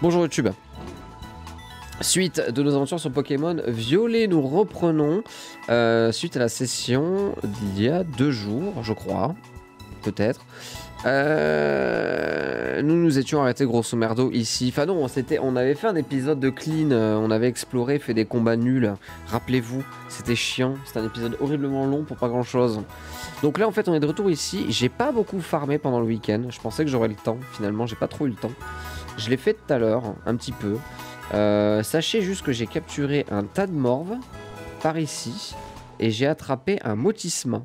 Bonjour YouTube. Suite de nos aventures sur Pokémon Violet, nous reprenons euh, suite à la session d'il y a deux jours, je crois, peut-être. Euh, nous nous étions arrêtés grosso merdo ici. Enfin non, c'était, on avait fait un épisode de clean, euh, on avait exploré, fait des combats nuls. Rappelez-vous, c'était chiant, c'était un épisode horriblement long pour pas grand chose. Donc là en fait on est de retour ici. J'ai pas beaucoup farmé pendant le week-end. Je pensais que j'aurais le temps. Finalement j'ai pas trop eu le temps. Je l'ai fait tout à l'heure, un petit peu. Euh, sachez juste que j'ai capturé un tas de morves par ici et j'ai attrapé un motisma.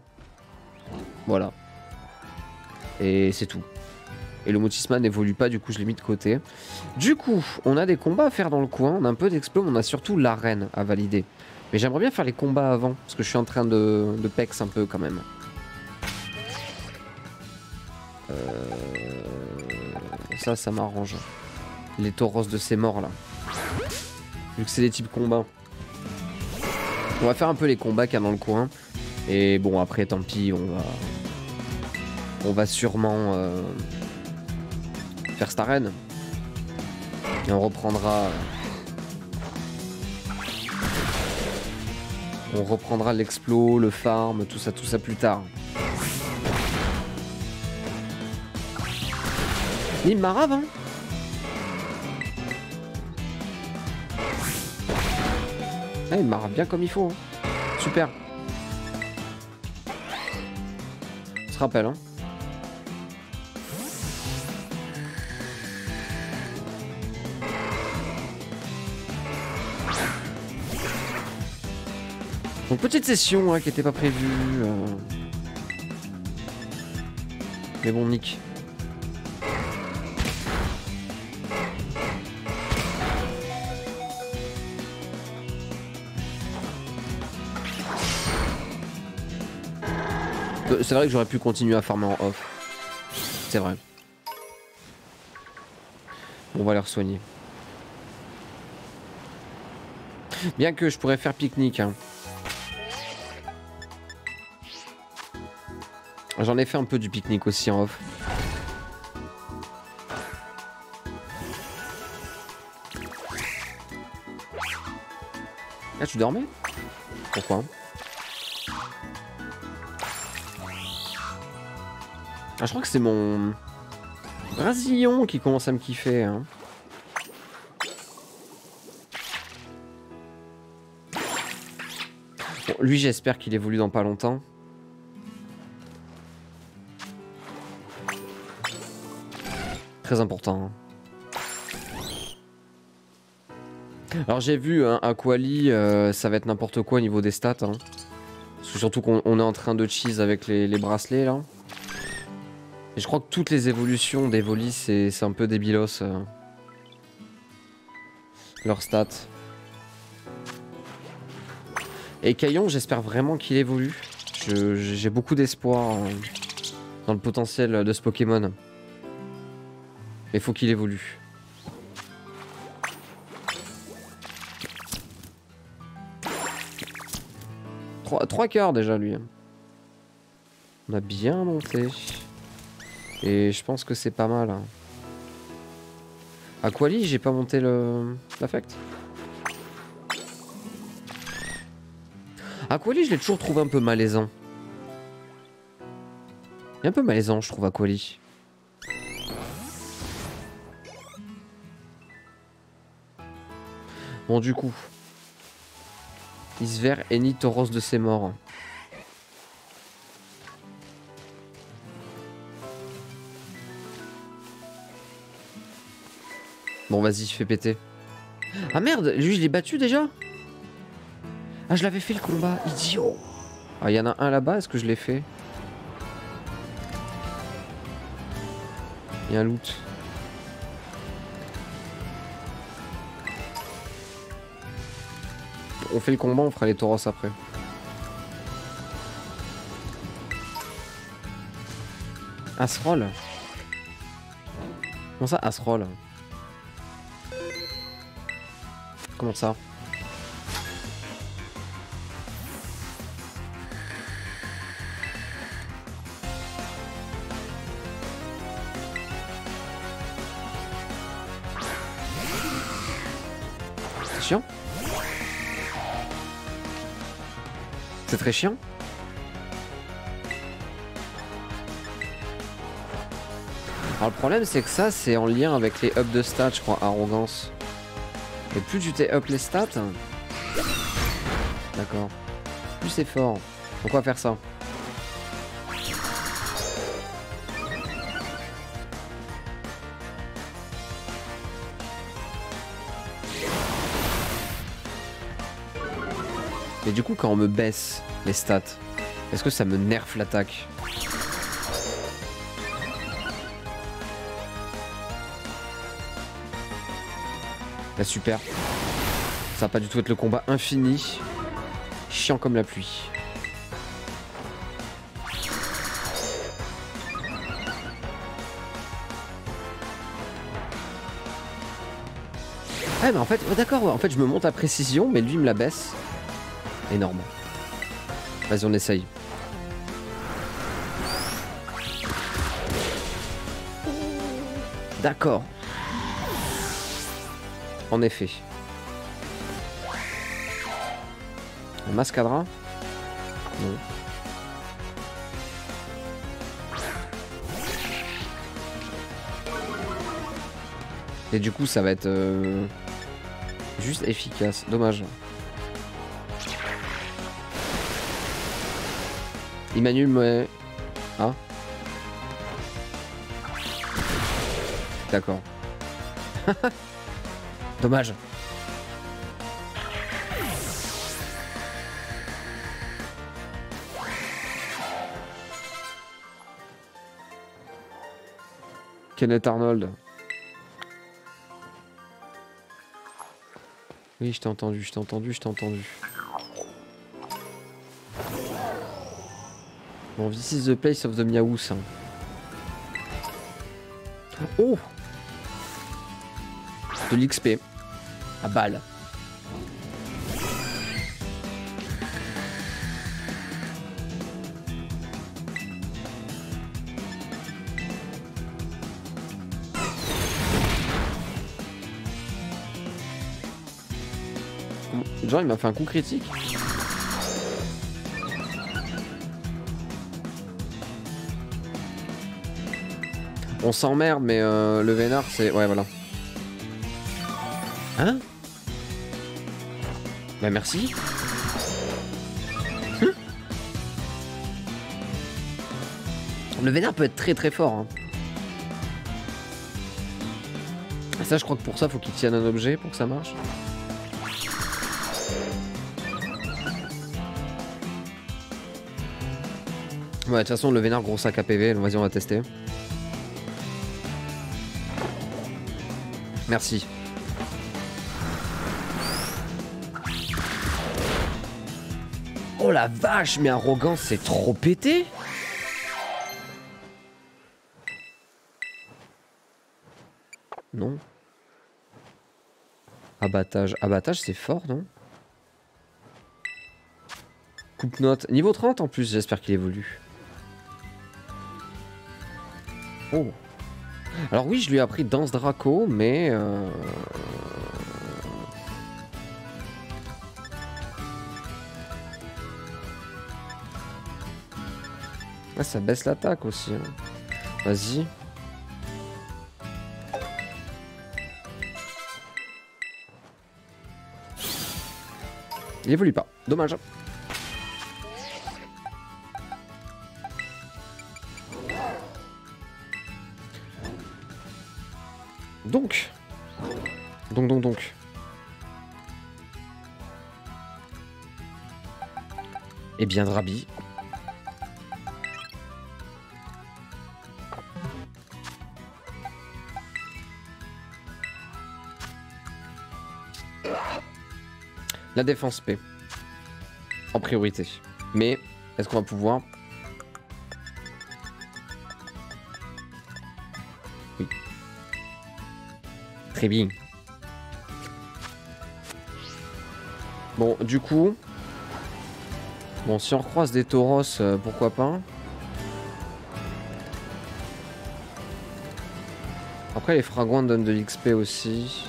Voilà. Et c'est tout. Et le motisma n'évolue pas, du coup je l'ai mis de côté. Du coup, on a des combats à faire dans le coin, on a un peu d'explos, on a surtout l'arène à valider. Mais j'aimerais bien faire les combats avant, parce que je suis en train de, de pex un peu quand même. Euh... Ça, ça m'arrange. Les tauros de ces morts là. Vu que c'est des types combats. On va faire un peu les combats qu'il y a dans le coin. Et bon, après, tant pis, on va... On va sûrement euh, faire cette. Et on reprendra... On reprendra l'explo, le farm, tout ça, tout ça plus tard. Il m'arrave, hein Ah, il marre bien comme il faut. Hein. Super. On se rappelle, hein. Donc petite session hein, qui n'était pas prévue. Euh. Mais bon, Nick. C'est vrai que j'aurais pu continuer à farmer en off. C'est vrai. On va les soigner. Bien que je pourrais faire pique-nique. Hein. J'en ai fait un peu du pique-nique aussi en off. Ah, tu dormais? Pourquoi? Ah, je crois que c'est mon... Rasillon qui commence à me kiffer. Hein. lui, j'espère qu'il évolue dans pas longtemps. Très important. Hein. Alors j'ai vu hein, Quali, euh, ça va être n'importe quoi au niveau des stats. Hein. surtout qu'on est en train de cheese avec les bracelets là. Et je crois que toutes les évolutions des volis, c'est un peu débilos. Euh, leurs stats. Et Caillon, j'espère vraiment qu'il évolue. J'ai beaucoup d'espoir dans le potentiel de ce Pokémon. Mais faut qu'il évolue. Trois, trois quarts déjà lui. On a bien monté. Et je pense que c'est pas mal. Hein. À Quali, j'ai pas monté le l'affect. Aquali, je l'ai toujours trouvé un peu malaisant. Il est un peu malaisant, je trouve, Aquali. Bon, du coup. Isver et ni Tauros de ses morts. Bon, vas-y, fais péter. Ah merde, lui je l'ai battu déjà Ah, je l'avais fait le combat, idiot Ah, il y en a un là-bas, est-ce que je l'ai fait Il y a un loot. On fait le combat, on fera les tauros après. Asroll Comment ça, Asroll? Ça chiant C'est très chiant Alors le problème c'est que ça c'est en lien avec les up de stats je crois, arrogance. Et plus tu t'es up les stats, d'accord, plus c'est fort. Pourquoi faire ça? Mais du coup quand on me baisse les stats, est-ce que ça me nerf l'attaque? Super. Ça va pas du tout être le combat infini. Chiant comme la pluie. Ah mais en fait, d'accord, en fait je me monte à précision, mais lui il me la baisse. Énorme. Vas-y on essaye. D'accord. En effet. Un. Et du coup, ça va être euh, juste efficace. Dommage. Emmanuel, mais... Ah D'accord. Dommage. Kenneth Arnold. Oui, je t'ai entendu, je t'ai entendu, je t'ai entendu. Bon, this is the place of the Miaous. hein. Oh De l'XP. À. Genre il m'a fait un coup critique. On s'emmerde mais euh, le vénard c'est... Ouais voilà. Bah merci. Le vénard peut être très très fort. hein. Ça je crois que pour ça faut qu'il tienne un objet pour que ça marche. Ouais, de toute façon, le vénard, gros sac à PV. Vas-y, on va tester. Merci. Oh la vache, mais arrogance, c'est trop pété Non. Abattage. Abattage, c'est fort, non? Coupe note. Niveau 30 en plus, j'espère qu'il évolue. Oh. Alors oui, je lui ai appris Danse Draco, mais... euh, Ouais, ça baisse l'attaque aussi. hein. Vas-y. Il évolue pas. Dommage. Donc. Donc, donc, donc. Eh bien, Drabi. Défense P. En priorité. Mais, est-ce qu'on va pouvoir... Oui. Très bien. Bon, du coup... Bon, si on recroise des tauros, euh, pourquoi pas? Après, les fragouins donnent de l'XP aussi.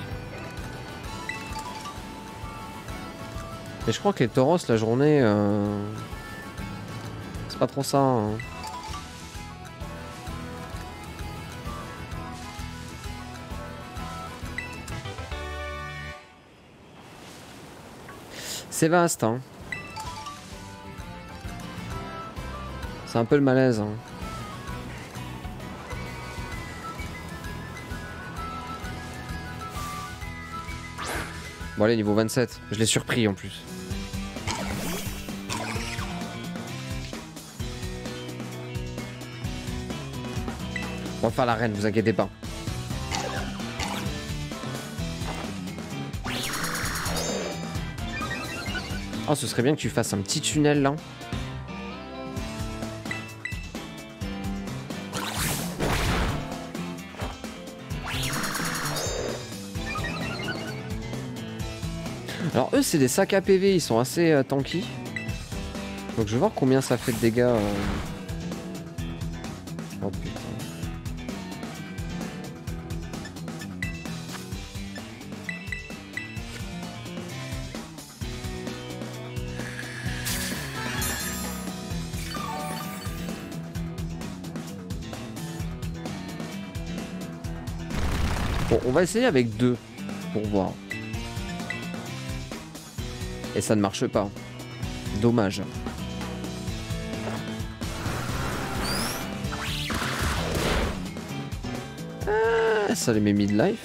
Mais je crois que les tauros, la journée... Euh... C'est pas trop ça. Hein. C'est vaste, hein. C'est un peu le malaise, hein. Bon allez, niveau 27. Je l'ai surpris en plus. Faire la reine, vous inquiétez pas. Oh, ce serait bien que tu fasses un petit tunnel là. Alors eux c'est des sacs à PV, ils sont assez euh, tanky. Donc je vais voir combien ça fait de dégâts. Euh. On va essayer avec deux pour voir. Et ça ne marche pas. Dommage. Ah, ça les met mid-life.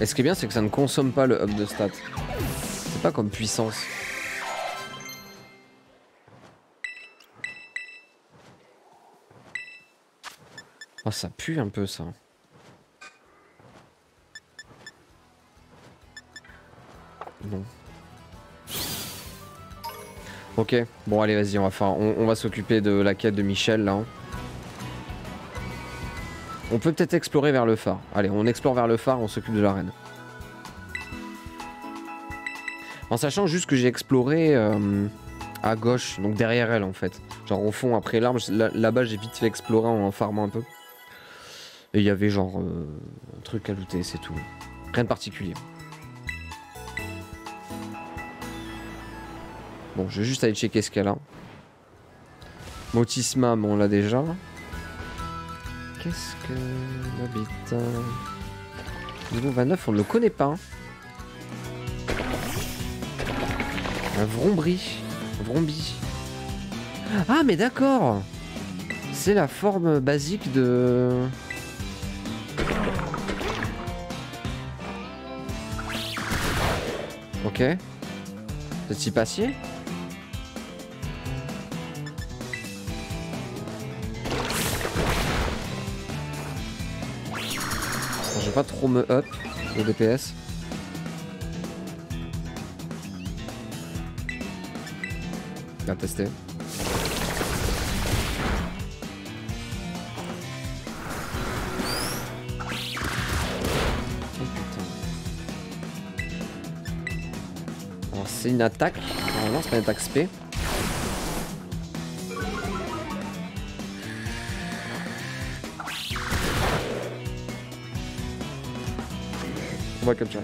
Et ce qui est bien, c'est que ça ne consomme pas le up de stats. C'est pas comme puissance. Ça pue un peu ça. Ok, bon allez vas-y, on va on, va s'occuper de la quête de Michel là. Hein. On peut peut-être explorer vers le phare. Allez, on explore vers le phare, on s'occupe de la reine. En sachant juste que j'ai exploré euh, à gauche, donc derrière elle en fait. Genre au fond, après l'arbre, là-bas j'ai vite fait explorer en farmant un peu. Et il y avait genre euh, un truc à looter, c'est tout. Rien de particulier. Bon, je vais juste aller checker ce qu'elle a. Motisma, bon, on l'a déjà. Qu'est-ce que l'habitat Niveau 29, on ne le connaît pas. Un vrombri. Vrombi. Ah, mais d'accord C'est la forme basique de... Ok. Petit passier Je vais pas trop me up le DPS. Va tester. C'est une attaque. Normalement c'est pas une attaque spé. On va capturer.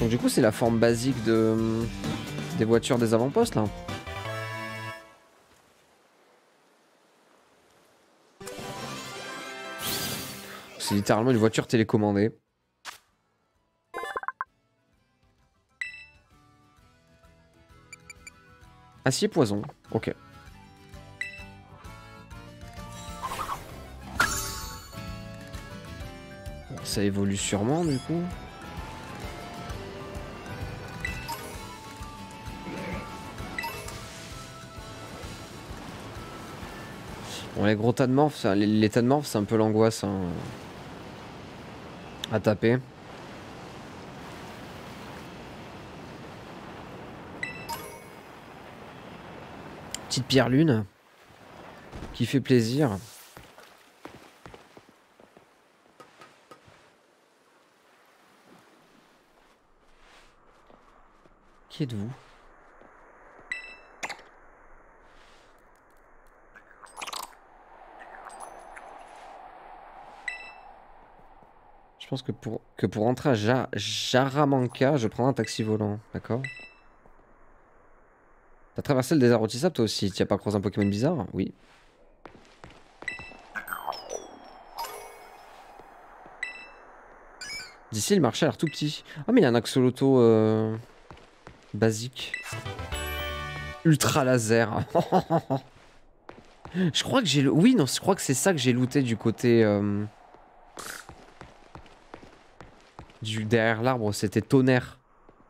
Donc du coup c'est la forme basique de des voitures des avant-postes là. C'est littéralement une voiture télécommandée. Acier poison, ok. Ça évolue sûrement du coup. Bon, les gros tas de morphes, les, tas de morphes, c'est un peu l'angoisse hein, à taper. petite pierre lune qui fait plaisir. Qui êtes-vous? Je pense que pour, que pour rentrer à je prends un taxi volant, d'accord? T'as traversé le désert Rotisap toi aussi Tu as pas croisé un Pokémon bizarre? Oui. D'ici, le marché a l'air tout petit. Ah, mais il y a un axoloto euh, basique. Ultra laser. je crois que j'ai... Oui, non, je crois que c'est ça que j'ai looté du côté... Euh, du... Derrière l'arbre, c'était tonnerre.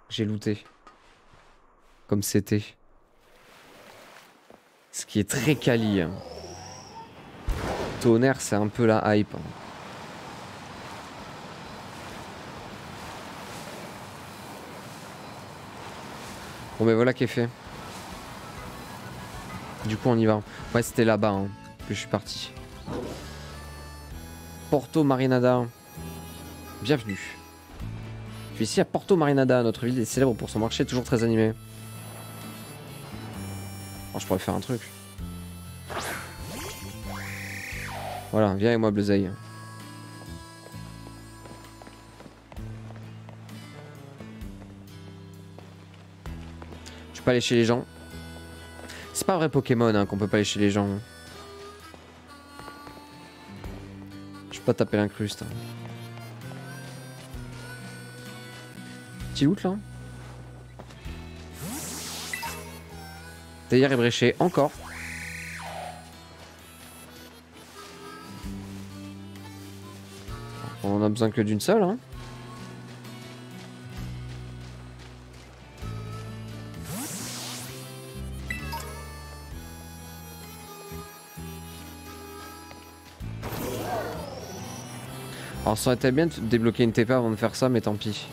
J'ai looté. Comme c'était. Ce qui est très quali. Hein. Tonnerre, c'est un peu la hype. Hein. Bon ben voilà qui est fait. Du coup on y va. Ouais c'était là-bas hein, que je suis parti. Porto Marinada. Bienvenue. Je suis ici à Porto Marinada. Notre ville est célèbre pour son marché toujours très animé. Oh, je pourrais faire un truc. Voilà, viens avec moi Bleuzeil. peux pas aller chez les gens. C'est pas un vrai Pokémon hein, qu'on peut pas aller chez les gens. Je peux pas taper l'incruste. Petit loot là D'ailleurs est bréché encore. On a besoin que d'une seule hein. Alors ça aurait été bien de débloquer une TP avant de faire ça, mais tant pis.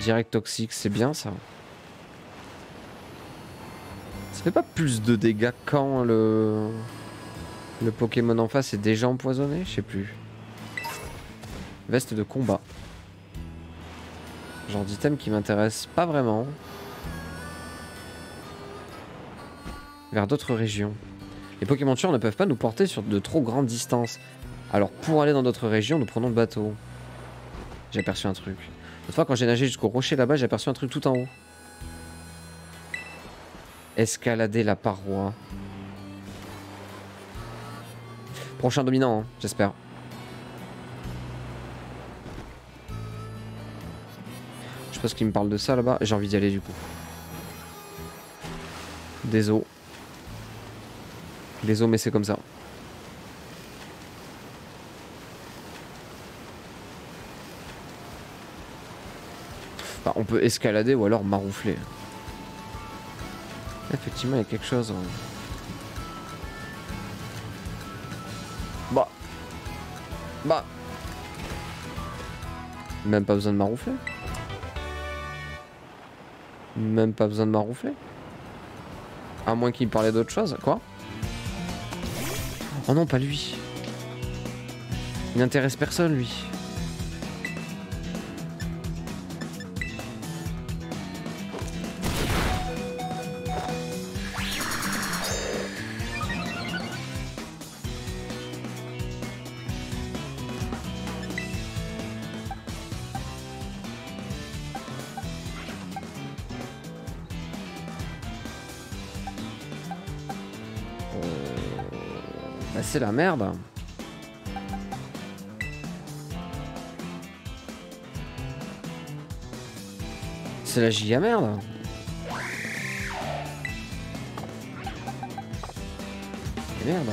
Direct toxique, c'est bien ça. Fait pas plus de dégâts quand le... Le Pokémon en face est déjà empoisonné Je sais plus. Veste de combat. Genre d'item qui m'intéresse pas vraiment. Vers d'autres régions. Les Pokémon tueurs ne peuvent pas nous porter sur de trop grandes distances. Alors pour aller dans d'autres régions, nous prenons le bateau. J'ai aperçu un truc. L'autre fois quand j'ai nagé jusqu'au rocher là-bas, j'ai aperçu un truc tout en haut. Escalader la paroi. Prochain dominant, hein, j'espère. Je ce qu'il me parle de ça là-bas. J'ai envie d'y aller du coup. Des eaux. Les mais c'est comme ça. Bah, on peut escalader ou alors maroufler. Effectivement, il y a quelque chose. Hein. Bah. Bah. Même pas besoin de maroufler. Même pas besoin de maroufler. À moins qu'il parlait d'autre chose. Quoi Oh non, pas lui. Il n'intéresse personne, lui. C'est la merde. C'est la giga merde. Merde.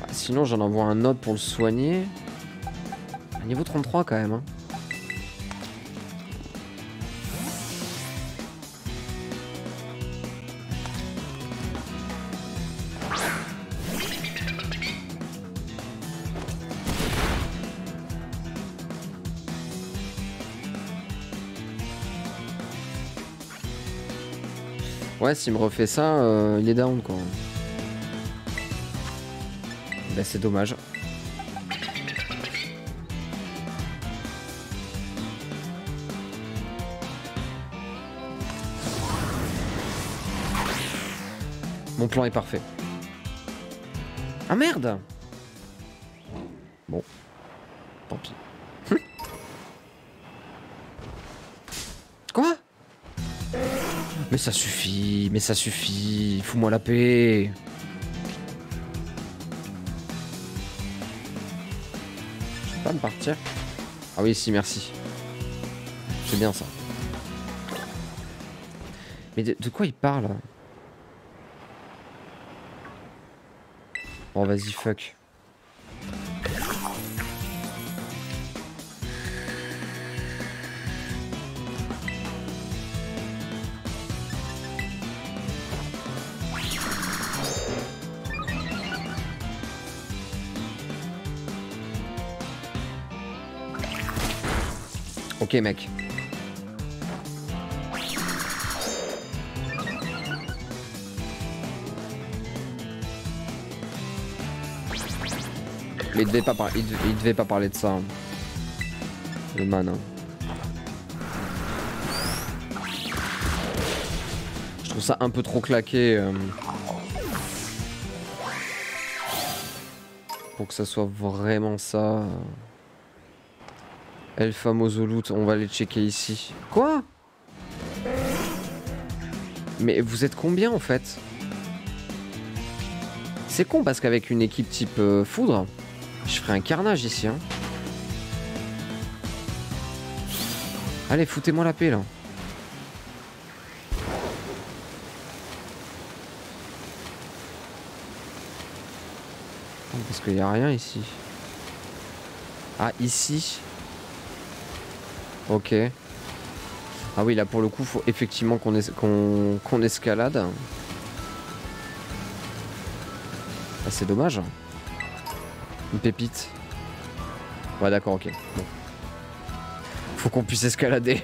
Ah, sinon j'en envoie un autre pour le soigner. niveau 33 quand même. Hein. Ouais, s'il me refait ça, euh, il est down quoi. Bah c'est dommage. Mon plan est parfait. Ah merde Mais ça suffit, mais ça suffit. Fous-moi la paix. Je peux pas me partir Ah oui, si, merci. C'est bien ça. Mais de, de quoi il parle? Bon, vas-y, fuck. Mec. Mais il devait pas, par- il devait- pas parler de ça. hein. Le man. hein. Je trouve ça un peu trop claqué. euh, Pour que ça soit vraiment ça. euh. El famoso loot, on va aller checker ici. Quoi? Mais vous êtes combien en fait? C'est con parce qu'avec une équipe type euh, foudre, je ferais un carnage ici. Hein. Allez, foutez-moi la paix là. Parce qu'il n'y a rien ici. Ah, ici? Ok. Ah oui, là pour le coup, faut effectivement qu'on es- qu'on qu'on escalade. Ah, c'est dommage. Une pépite. Ouais, d'accord, ok. Faut qu'on puisse escalader.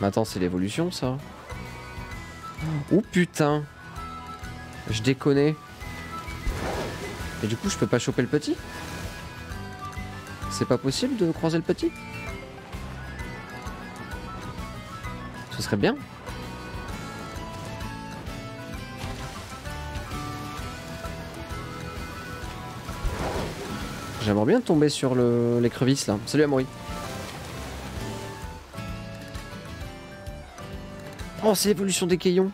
Mais attends, c'est l'évolution ça Oh putain Je déconne. Et du coup, je peux pas choper le petit? C'est pas possible de croiser le petit Ce serait bien. J'aimerais bien tomber sur l'écrevisse là. Salut Amaury. Oh, c'est l'évolution des caillons.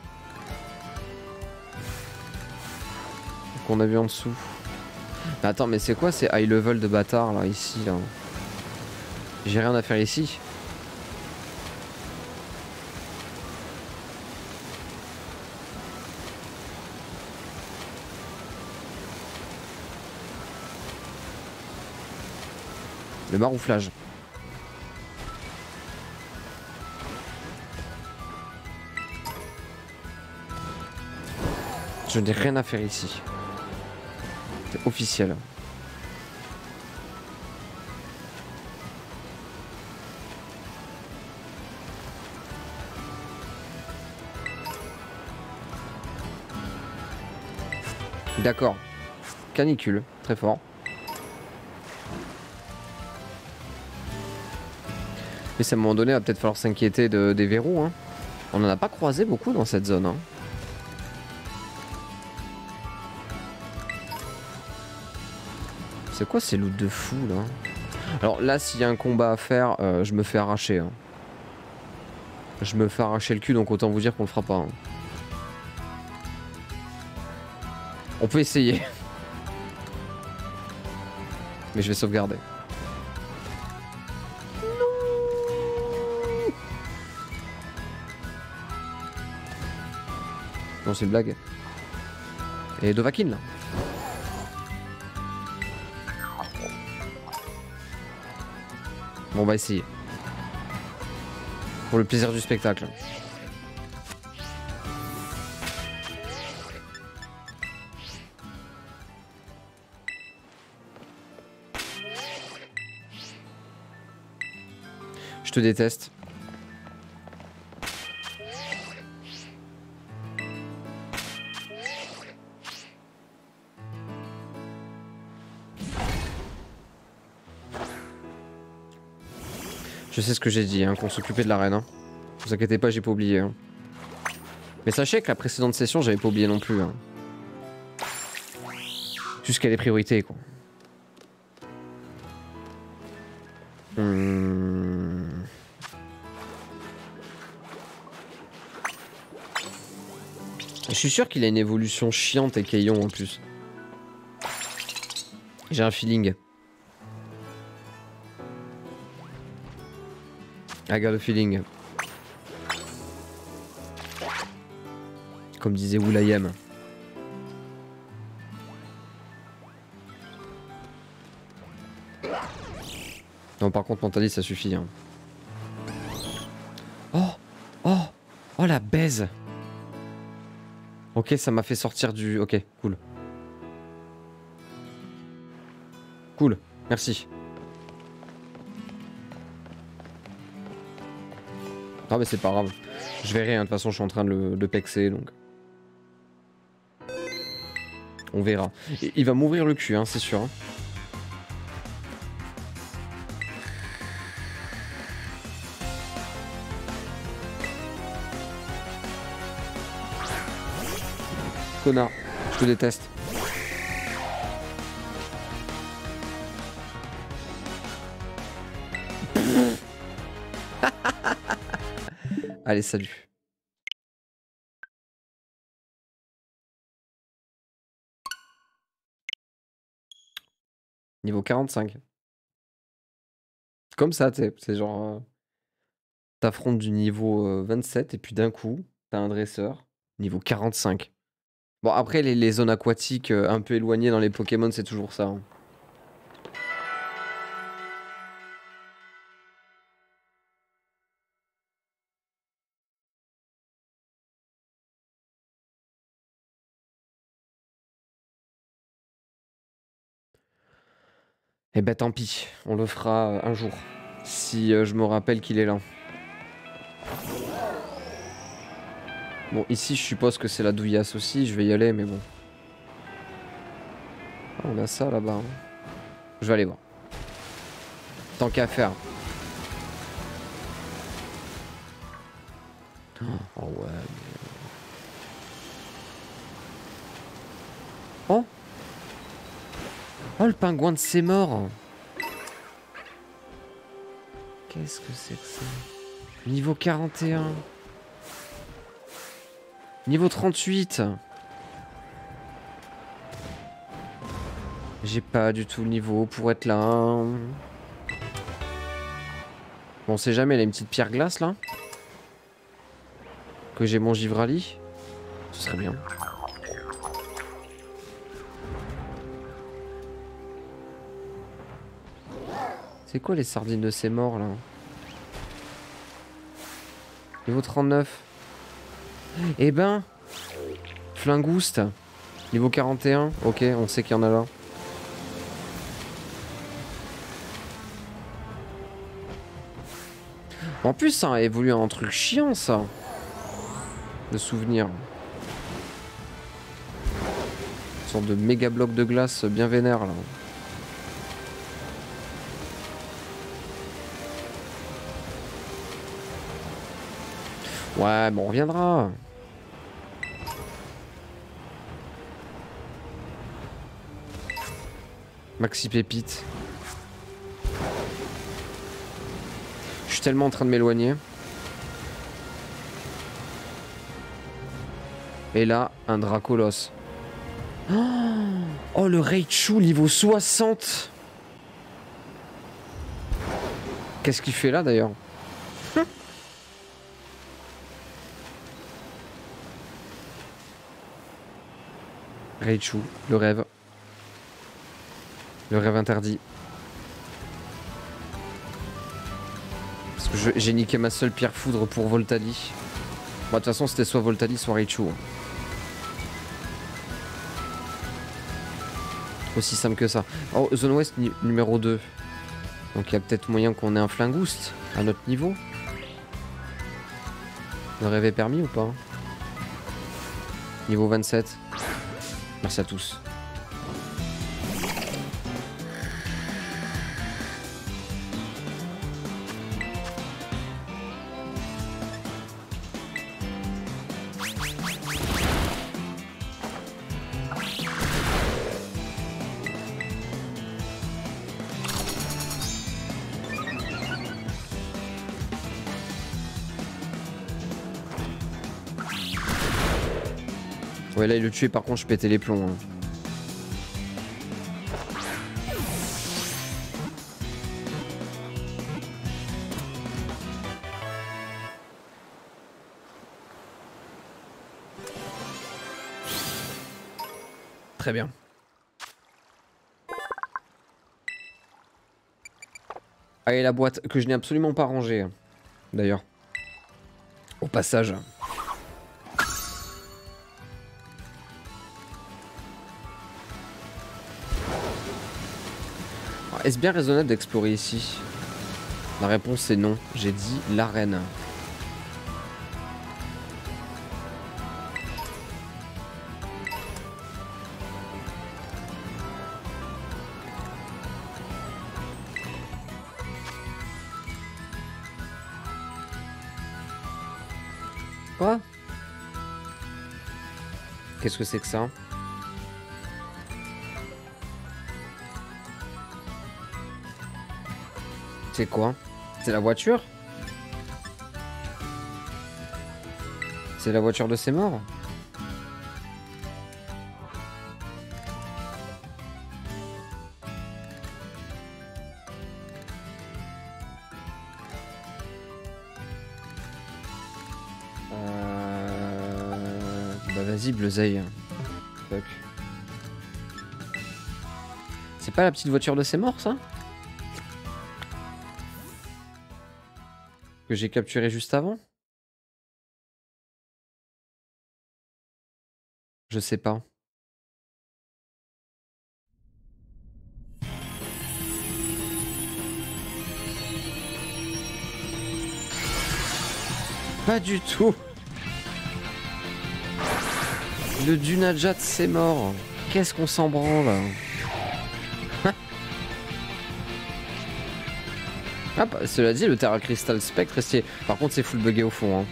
Qu'on a vu en dessous. Attends, mais c'est quoi ces high level de bâtard là, ici là J'ai rien à faire ici. Le marouflage. Je n'ai rien à faire ici. Officiel. D'accord. Canicule, très fort. Mais à un moment donné, il va peut-être falloir s'inquiéter de- des verrous. Hein. On n'en a pas croisé beaucoup dans cette zone. hein. C'est quoi ces loots de fou là Alors là, s'il y a un combat à faire, euh, je me fais arracher. hein. Je me fais arracher le cul, donc autant vous dire qu'on le fera pas. hein. On peut essayer. Mais je vais sauvegarder. Non, c'est une blague. Et Dovahkiin là. Bon, on va essayer. Pour le plaisir du spectacle. Je te déteste. Sais ce que j'ai dit, hein, qu'on s'occupait de la reine. Hein. Vous inquiétez pas, j'ai pas oublié. hein. Mais sachez que la précédente session, j'avais pas oublié non plus. Jusqu'à les priorités, quoi. Hmm. Je suis sûr qu'il a une évolution chiante et Kayon en plus. J'ai un feeling. I got a feeling. Comme disait Will.i.am. Non, par contre, Mentali, ça suffit. Hein. Oh Oh Oh, la baise Ok, ça m'a fait sortir du... Ok, cool. Cool, merci. Non mais c'est pas grave. Je verrai, hein, de toute façon je suis en train de le, de pexer donc. On verra. il va m'ouvrir le cul, hein, c'est sûr. Hein. Connard, je te déteste. Allez, salut. Niveau 45. Comme ça. C'est genre. Euh, t'affrontes du niveau 27 euh, et puis d'un coup, t'as un dresseur. Niveau 45. Bon, après, les, zones aquatiques euh, un peu éloignées dans les Pokémon, c'est toujours ça. Hein. Eh ben tant pis, on le fera euh, un jour. Si euh, je me rappelle qu'il est là. Bon, ici, je suppose que c'est la douillasse aussi. Je vais y aller, mais bon. Ah, on a ça là-bas. Hein. Je vais aller voir. Tant qu'à faire. Oh ouais, mais... Oh Oh, le pingouin de ses morts Qu'est-ce que c'est que ça? Niveau 41 Niveau 38 J'ai pas du tout le niveau pour être là. Bon, on sait jamais, elle a une petite pierre glace là. Que j'ai mon Givrali. Ce serait bien. C'est quoi les sardines de ces morts là Niveau 39. Eh ben Flingouste Niveau 41 Ok, on sait qu'il y en a là. En plus, ça a évolué en truc chiant, ça. De souvenir. Une sorte de méga bloc de glace bien vénère, là. Ouais, bon, on reviendra. Maxi Pépite. Je suis tellement en train de m'éloigner. Et là, un Dracolos. Oh, le Raichu niveau 60 Qu'est-ce qu'il fait là d'ailleurs? Raichu, le rêve. Le rêve interdit. Parce que j'ai niqué ma seule pierre foudre pour Voltali. Bon, de toute façon, c'était soit Voltali, soit Raichu. Hein. Aussi simple que ça. Oh, Zone West numéro 2. Donc il y a peut-être moyen qu'on ait un flingouste à notre niveau. Le rêve est permis ou pas Niveau 27. Merci à tous. Ouais, là, il le tuait, par contre, je pétais les plombs. hein. Très bien. Allez, la boîte que je n'ai absolument pas rangée, d'ailleurs. Au passage. Est-ce bien raisonnable d'explorer ici? La réponse est non. J'ai dit l'arène. Quoi? Qu'est-ce que c'est que ça? C'est quoi C'est la voiture C'est la voiture de ses morts Euh... Bah vas-y. C'est pas la petite voiture de ses morts, ça Que j'ai capturé juste avant? Je sais pas. Pas du tout. Le Dunajat c'est mort. Qu'est-ce qu'on s'en branle? Cela dit, le Terra Crystal Spectre est. Par contre, c'est full buggé au fond. hein.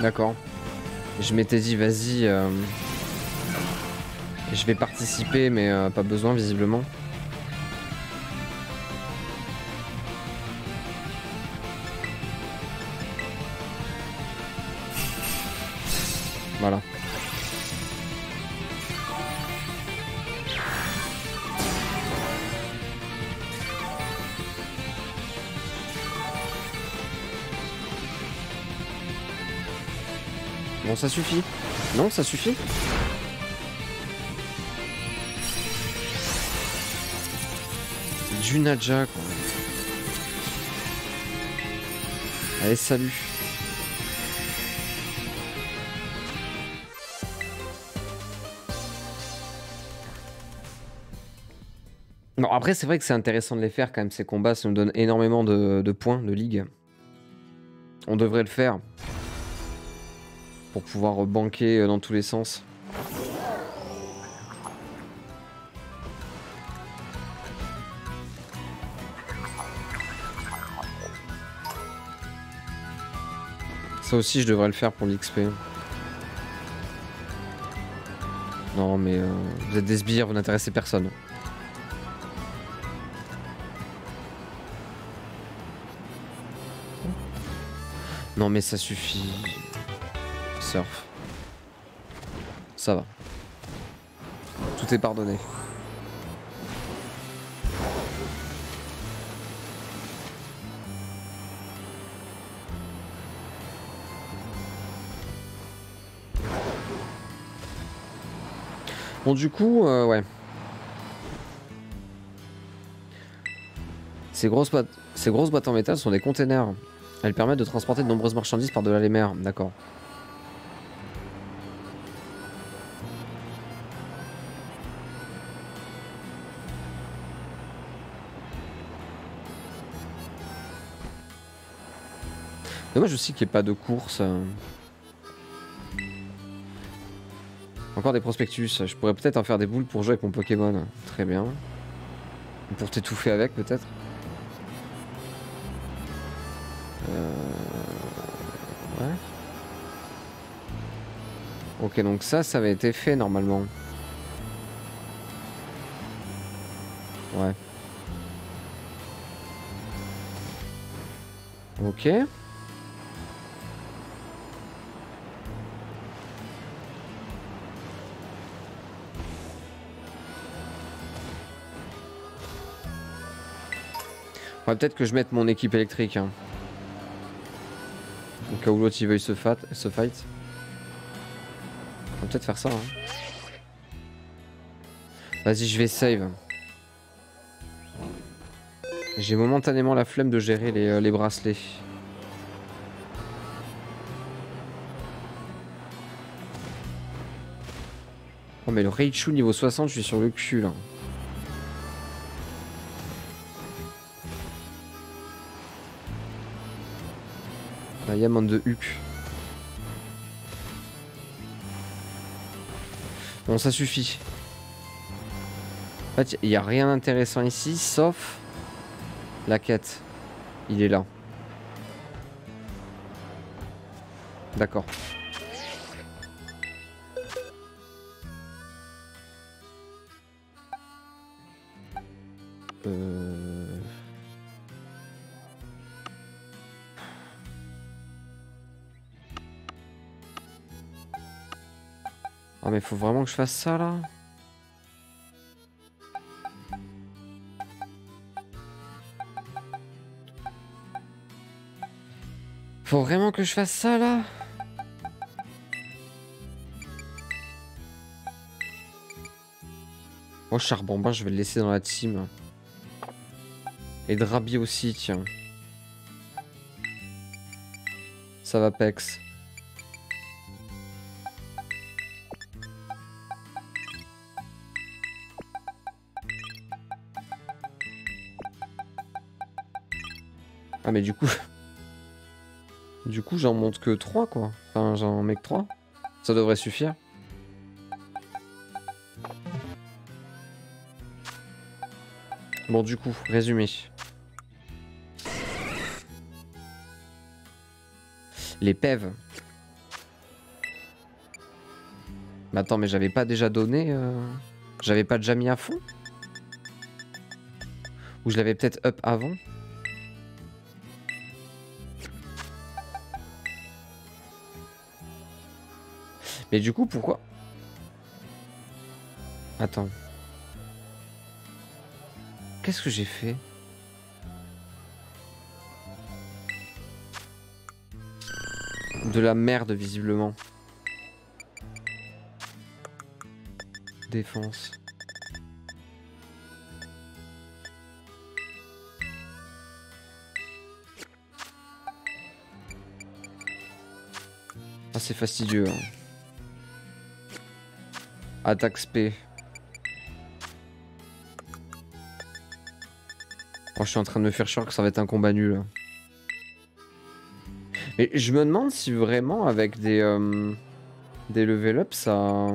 D'accord. Je m'étais dit, vas-y. euh, Je vais participer, mais euh, pas besoin, visiblement. Voilà. Bon, ça suffit. Non, ça suffit. Junaja, quoi. Allez, salut. Bon, après, c'est vrai que c'est intéressant de les faire quand même, ces combats. Ça nous donne énormément de, points de ligue. On devrait le faire pour pouvoir banquer dans tous les sens. Ça aussi, je devrais le faire pour l'XP. Non, mais euh, vous êtes des sbires, vous n'intéressez personne. Non, mais ça suffit. Surf. Ça va. Tout est pardonné. Bon, du coup, euh, ouais. Ces grosses, boîtes, ces grosses boîtes en métal sont des containers. Elles permettent de transporter de nombreuses marchandises par-delà les mers. D'accord. Dommage aussi qu'il n'y ait pas de course. euh. Encore des prospectus. Je pourrais peut-être en faire des boules pour jouer avec mon Pokémon. Très bien. Pour t'étouffer avec, peut-être. Euh... Ouais. Ok, donc ça, ça avait été fait normalement. Ouais. Ok. Faudrait peut-être que je mette mon équipe électrique. Hein. Au cas où l'autre il veuille se, fight. On va peut-être faire ça. Hein. Vas-y, je vais save. J'ai momentanément la flemme de gérer les, euh, les bracelets. Oh mais le Raichu niveau 60, je suis sur le cul là. De Huc. Bon, ça suffit. En fait, il n'y a rien d'intéressant ici, sauf la quête. Il est là. D'accord. Euh... Ah mais faut vraiment que je fasse ça là Faut vraiment que je fasse ça là Moi charbon bas je vais le laisser dans la team. Et Drabi aussi tiens. Ça va Pex. Ah mais du coup... du coup j'en monte que 3 quoi. Enfin j'en mets que 3. Ça devrait suffire. Bon du coup, résumé. Les pèves. Mais attends, mais j'avais pas déjà donné... Euh... J'avais pas déjà mis à fond? Ou je l'avais peut-être up avant? Mais du coup, pourquoi Attends. Qu'est-ce que j'ai fait De la merde, visiblement. Défense. Ah, c'est fastidieux. Hein. Attaque SP. Oh, je suis en train de me faire chier que ça va être un combat nul. Mais je me demande si vraiment avec des, euh, des level up ça...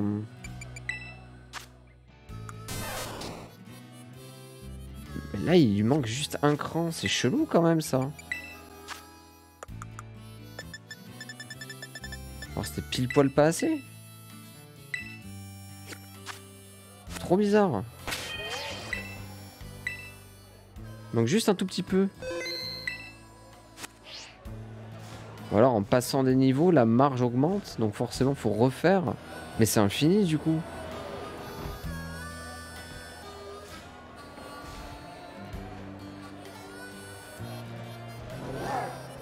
Mais là il lui manque juste un cran, c'est chelou quand même ça. Oh, c'était pile poil pas assez. Trop bizarre. Donc juste un tout petit peu. Alors en passant des niveaux, la marge augmente. Donc forcément, faut refaire. Mais c'est infini du coup.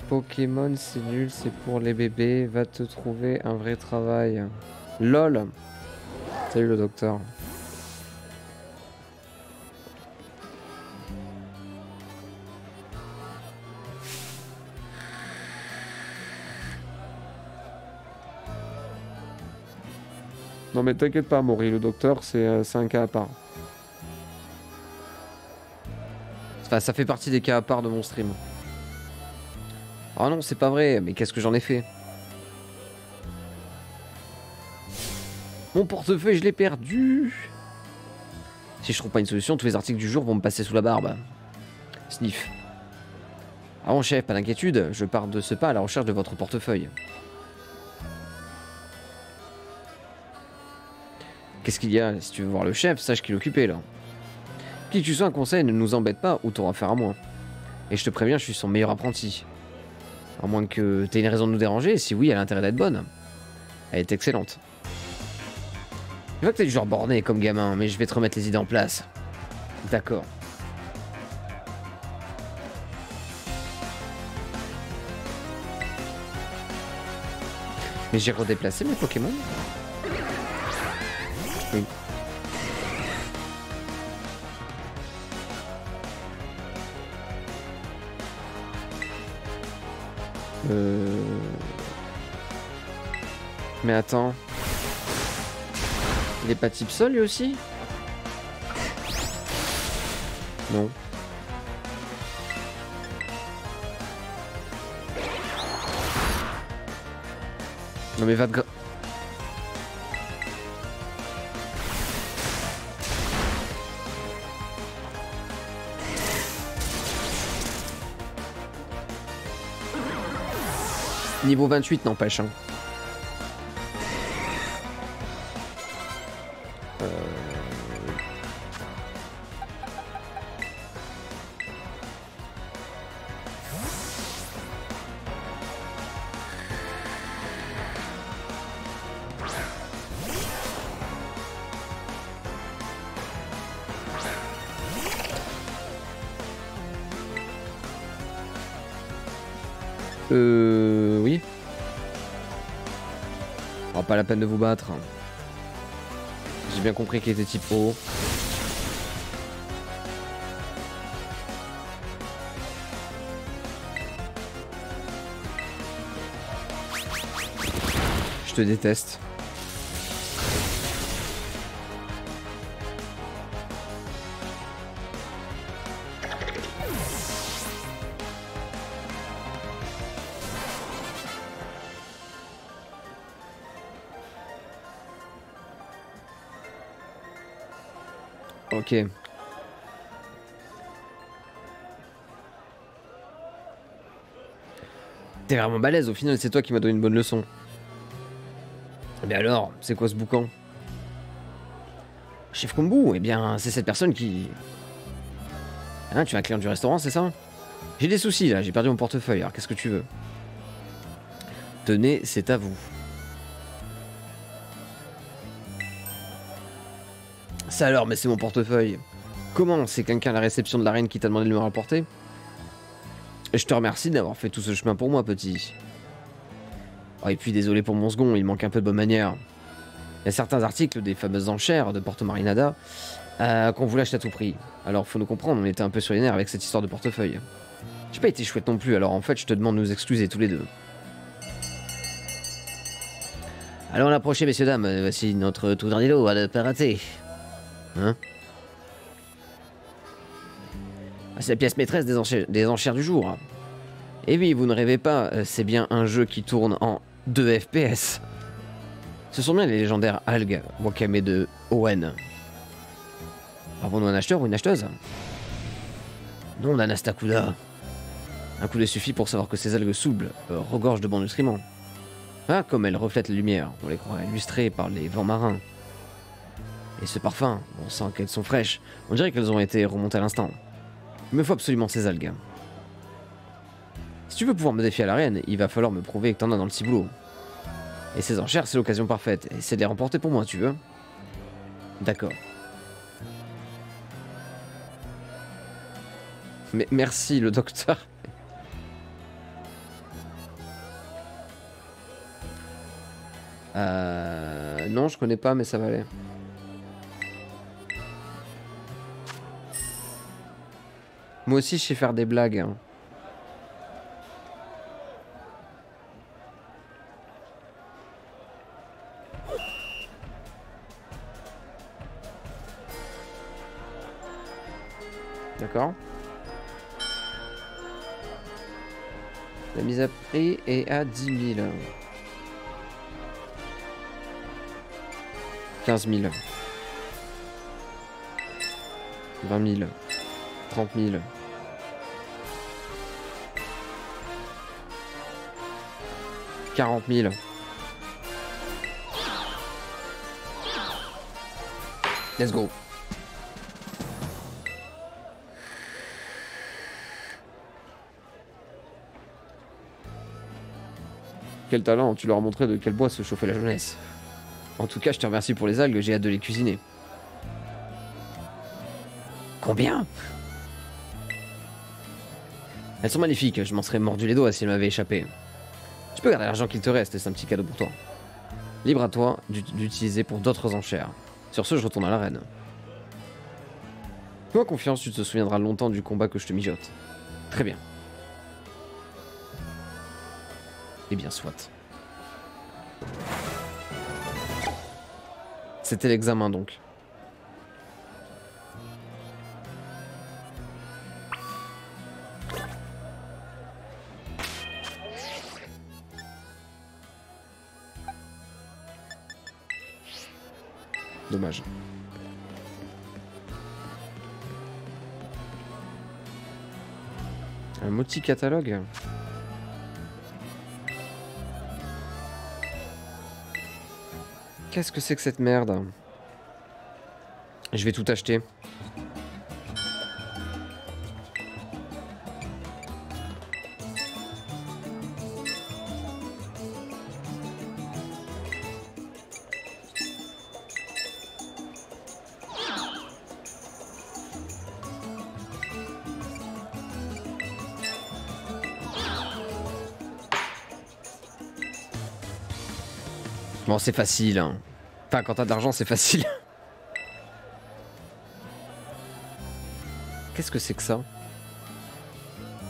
Pokémon, c'est nul, c'est pour les bébés. Va te trouver un vrai travail. LOL. Salut le docteur. Non mais t'inquiète pas, Maury, le docteur, euh, c'est un cas à part. Enfin, ça fait partie des cas à part de mon stream. Oh non, c'est pas vrai, mais qu'est-ce que j'en ai fait? Mon portefeuille, je l'ai perdu Si je trouve pas une solution, tous les articles du jour vont me passer sous la barbe. Sniff. Ah bon chef, pas d'inquiétude, je pars de ce pas à la recherche de votre portefeuille. Qu'est-ce qu'il y a Si tu veux voir le chef, sache qu'il est occupé là. Qui tu sois, un conseil, ne nous embête pas ou t'auras affaire à moi. Et je te préviens, je suis son meilleur apprenti. À moins que t'aies une raison de nous déranger, si oui, elle a intérêt d'être bonne. Elle est excellente. Je vois que t'es du genre borné comme gamin, mais je vais te remettre les idées en place. D'accord. Mais j'ai redéplacé mes Pokémon Euh... Mais attends. Il est pas type sol lui aussi? Non. Non mais va de... Niveau 28 n'empêche. Hein. Peine de vous battre. J'ai bien compris qu'il était type haut. Je te déteste. T'es vraiment balèze, au final c'est toi qui m'as donné une bonne leçon. Mais alors, c'est quoi ce boucan? Chef Kombu, eh bien, c'est cette personne qui... Hein, tu es un client du restaurant, c'est ça? J'ai des soucis là, j'ai perdu mon portefeuille, alors qu'est-ce que tu veux? Tenez, c'est à vous. Ça alors, mais c'est mon portefeuille. Comment C'est quelqu'un à la réception de la reine qui t'a demandé de me rapporter Et je te remercie d'avoir fait tout ce chemin pour moi, petit. Oh, et puis désolé pour mon second, il manque un peu de bonne manière. Il y a certains articles des fameuses enchères de Porto Marinada euh, qu'on voulait acheter à tout prix. Alors faut nous comprendre, on était un peu sur les nerfs avec cette histoire de portefeuille. J'ai pas été chouette non plus, alors en fait je te demande de nous excuser tous les deux. Allons l'approcher, messieurs dames, voici notre tournardillo à ne pas rater. Hein ah, C'est la pièce maîtresse des, enchères, du jour. Et oui, vous ne rêvez pas, euh, c'est bien un jeu qui tourne en 2 FPS. Ce sont bien les légendaires algues Wakame de Owen. Avons-nous un acheteur ou une acheteuse? Non, d'Anastakuda. Un coup de suffit pour savoir que ces algues soubles euh, regorgent de bons nutriments. Ah, comme elles reflètent la lumière, on les croit illustrées par les vents marins. Et ce parfum, on sent qu'elles sont fraîches. On dirait qu'elles ont été remontées à l'instant. Il me faut absolument ces algues. Si tu veux pouvoir me défier à l'arène, il va falloir me prouver que t'en as dans le ciboulot. Et ces enchères, c'est l'occasion parfaite. Et c'est les remporter pour moi, tu veux? D'accord. Mais merci, le docteur. Euh... Non, je connais pas, mais ça va aller. Moi aussi, je sais faire des blagues. Hein. D'accord. La mise à prix est à 10 000. 15 000. 20 000. 30 000. 40 000. Let's go. Quel talent, tu leur as montré de quel bois se chauffait la jeunesse. En tout cas, je te remercie pour les algues, j'ai hâte de les cuisiner. Combien? Elles sont magnifiques, je m'en serais mordu les doigts si elles m'avaient échappé. Tu peux garder l'argent qu'il te reste, c'est un petit cadeau pour toi. Libre à toi d'utiliser pour d'autres enchères. Sur ce, je retourne à l'arène. Fais-moi confiance, tu te souviendras longtemps du combat que je te mijote. Très bien. Eh bien, soit. C'était l'examen donc. Un multi-catalogue Qu'est-ce que c'est que cette merde? Je vais tout acheter. C'est facile. Hein. Enfin, quand t'as de l'argent, c'est facile. Qu'est-ce que c'est que ça?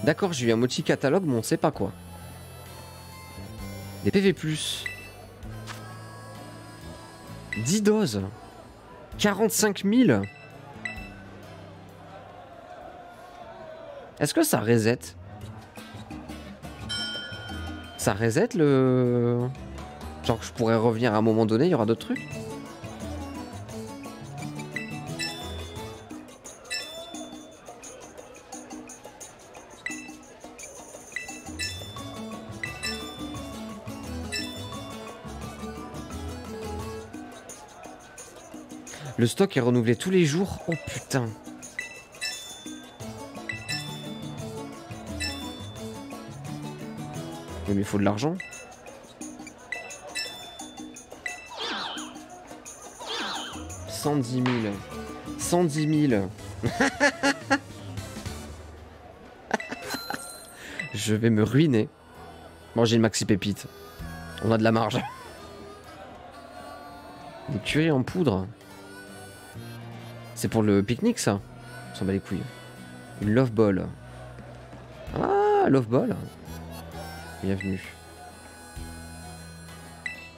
D'accord, j'ai eu un motif catalogue, mais on sait pas quoi. Des PV+. 10 doses. 45 000. Est-ce que ça reset? Ça reset le... Genre que je pourrais revenir à un moment donné, il y aura d'autres trucs. Le stock est renouvelé tous les jours. Oh putain. Mais il faut de l'argent 110 000. 110 000. Je vais me ruiner. Bon, j'ai une maxi pépite. On a de la marge. Des curés en poudre. C'est pour le pique-nique, ça On s'en bat les couilles. Une love ball. Ah, love ball. Bienvenue.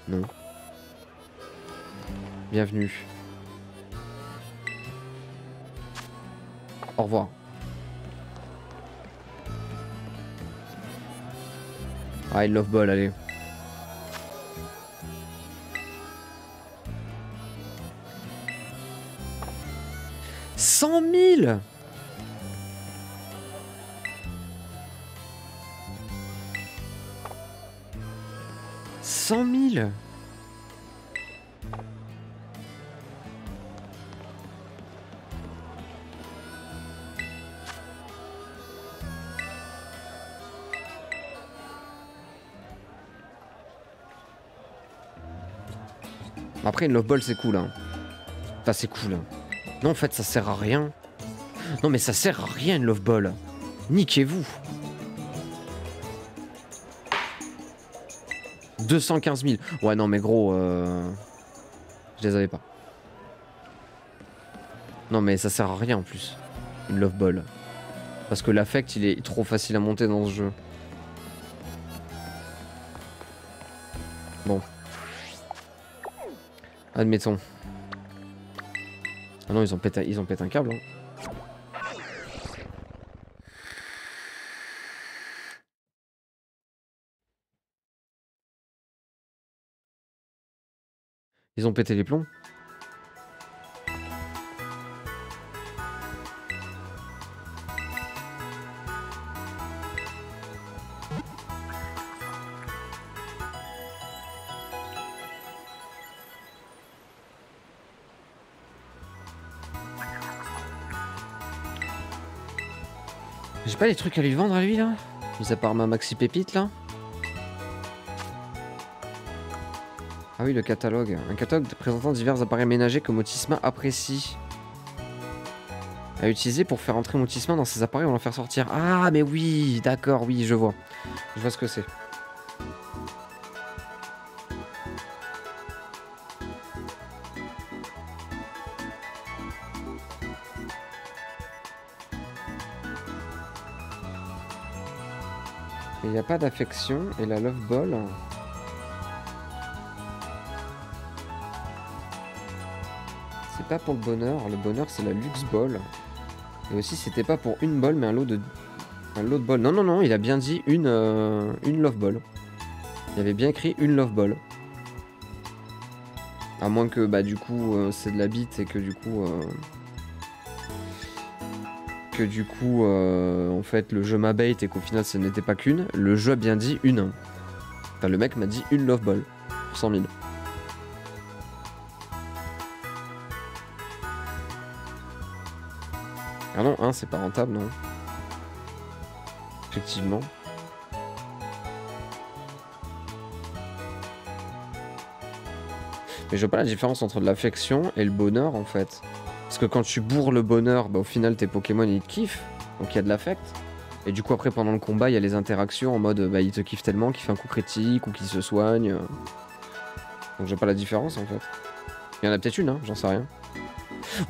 Non. Bienvenue. Au revoir. Ah, I love ball, allez. Après, une love ball, c'est cool. Hein. Enfin, c'est cool. Non, en fait, ça sert à rien. Non, mais ça sert à rien, une love ball. Niquez-vous. 215 000. Ouais, non, mais gros, euh... je les avais pas. Non, mais ça sert à rien en plus. Une love ball. Parce que l'affect, il est trop facile à monter dans ce jeu. Admettons. Ah non, ils ont pété, ils ont pété un câble. Hein. Ils ont pété les plombs? J'ai pas les trucs à lui vendre à lui là Mis à part ma maxi pépite là Ah oui, le catalogue. Un catalogue présentant divers appareils ménagers que Motisma apprécie. À utiliser pour faire entrer Motisma dans ses appareils ou en faire sortir. Ah, mais oui, d'accord, oui, je vois. Je vois ce que c'est. Pas d'affection et la love ball. C'est pas pour le bonheur. Le bonheur, c'est la luxe ball. Et aussi, c'était pas pour une ball, mais un lot de. Un lot de ball. Non, non, non, il a bien dit une, euh, une love ball. Il avait bien écrit une love ball. À moins que, bah, du coup, euh, c'est de la bite et que du coup. euh, que du coup, euh, en fait, le jeu m'abait et qu'au final, ce n'était pas qu'une. Le jeu a bien dit une. Enfin, le mec m'a dit une love ball pour 100 000. Ah non, un, c'est pas rentable, non. Effectivement. Mais je vois pas la différence entre de l'affection et le bonheur en fait. Parce que quand tu bourres le bonheur, bah, au final tes Pokémon ils te kiffent, donc il y a de l'affect. Et du coup après pendant le combat il y a les interactions en mode bah ils te kiffent tellement qu'il fait un coup critique ou qu'il se soigne. Donc j'ai pas la différence en fait. Il y en a peut-être une, hein, j'en sais rien.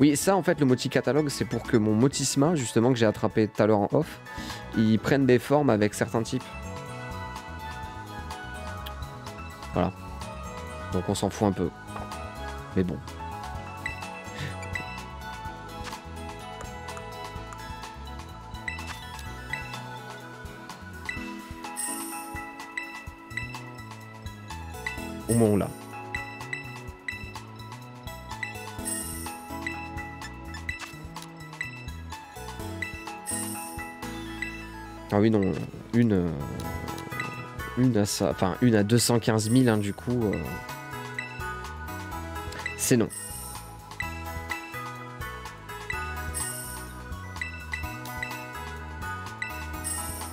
Oui, ça en fait, le moti catalogue, c'est pour que mon motisma, justement, que j'ai attrapé tout à l'heure en off, il prenne des formes avec certains types. Voilà. Donc on s'en fout un peu. Mais bon. L'a. Ah oui, non, une. euh, une à ça. Enfin, une à 215 000, hein, du coup. euh, C'est non.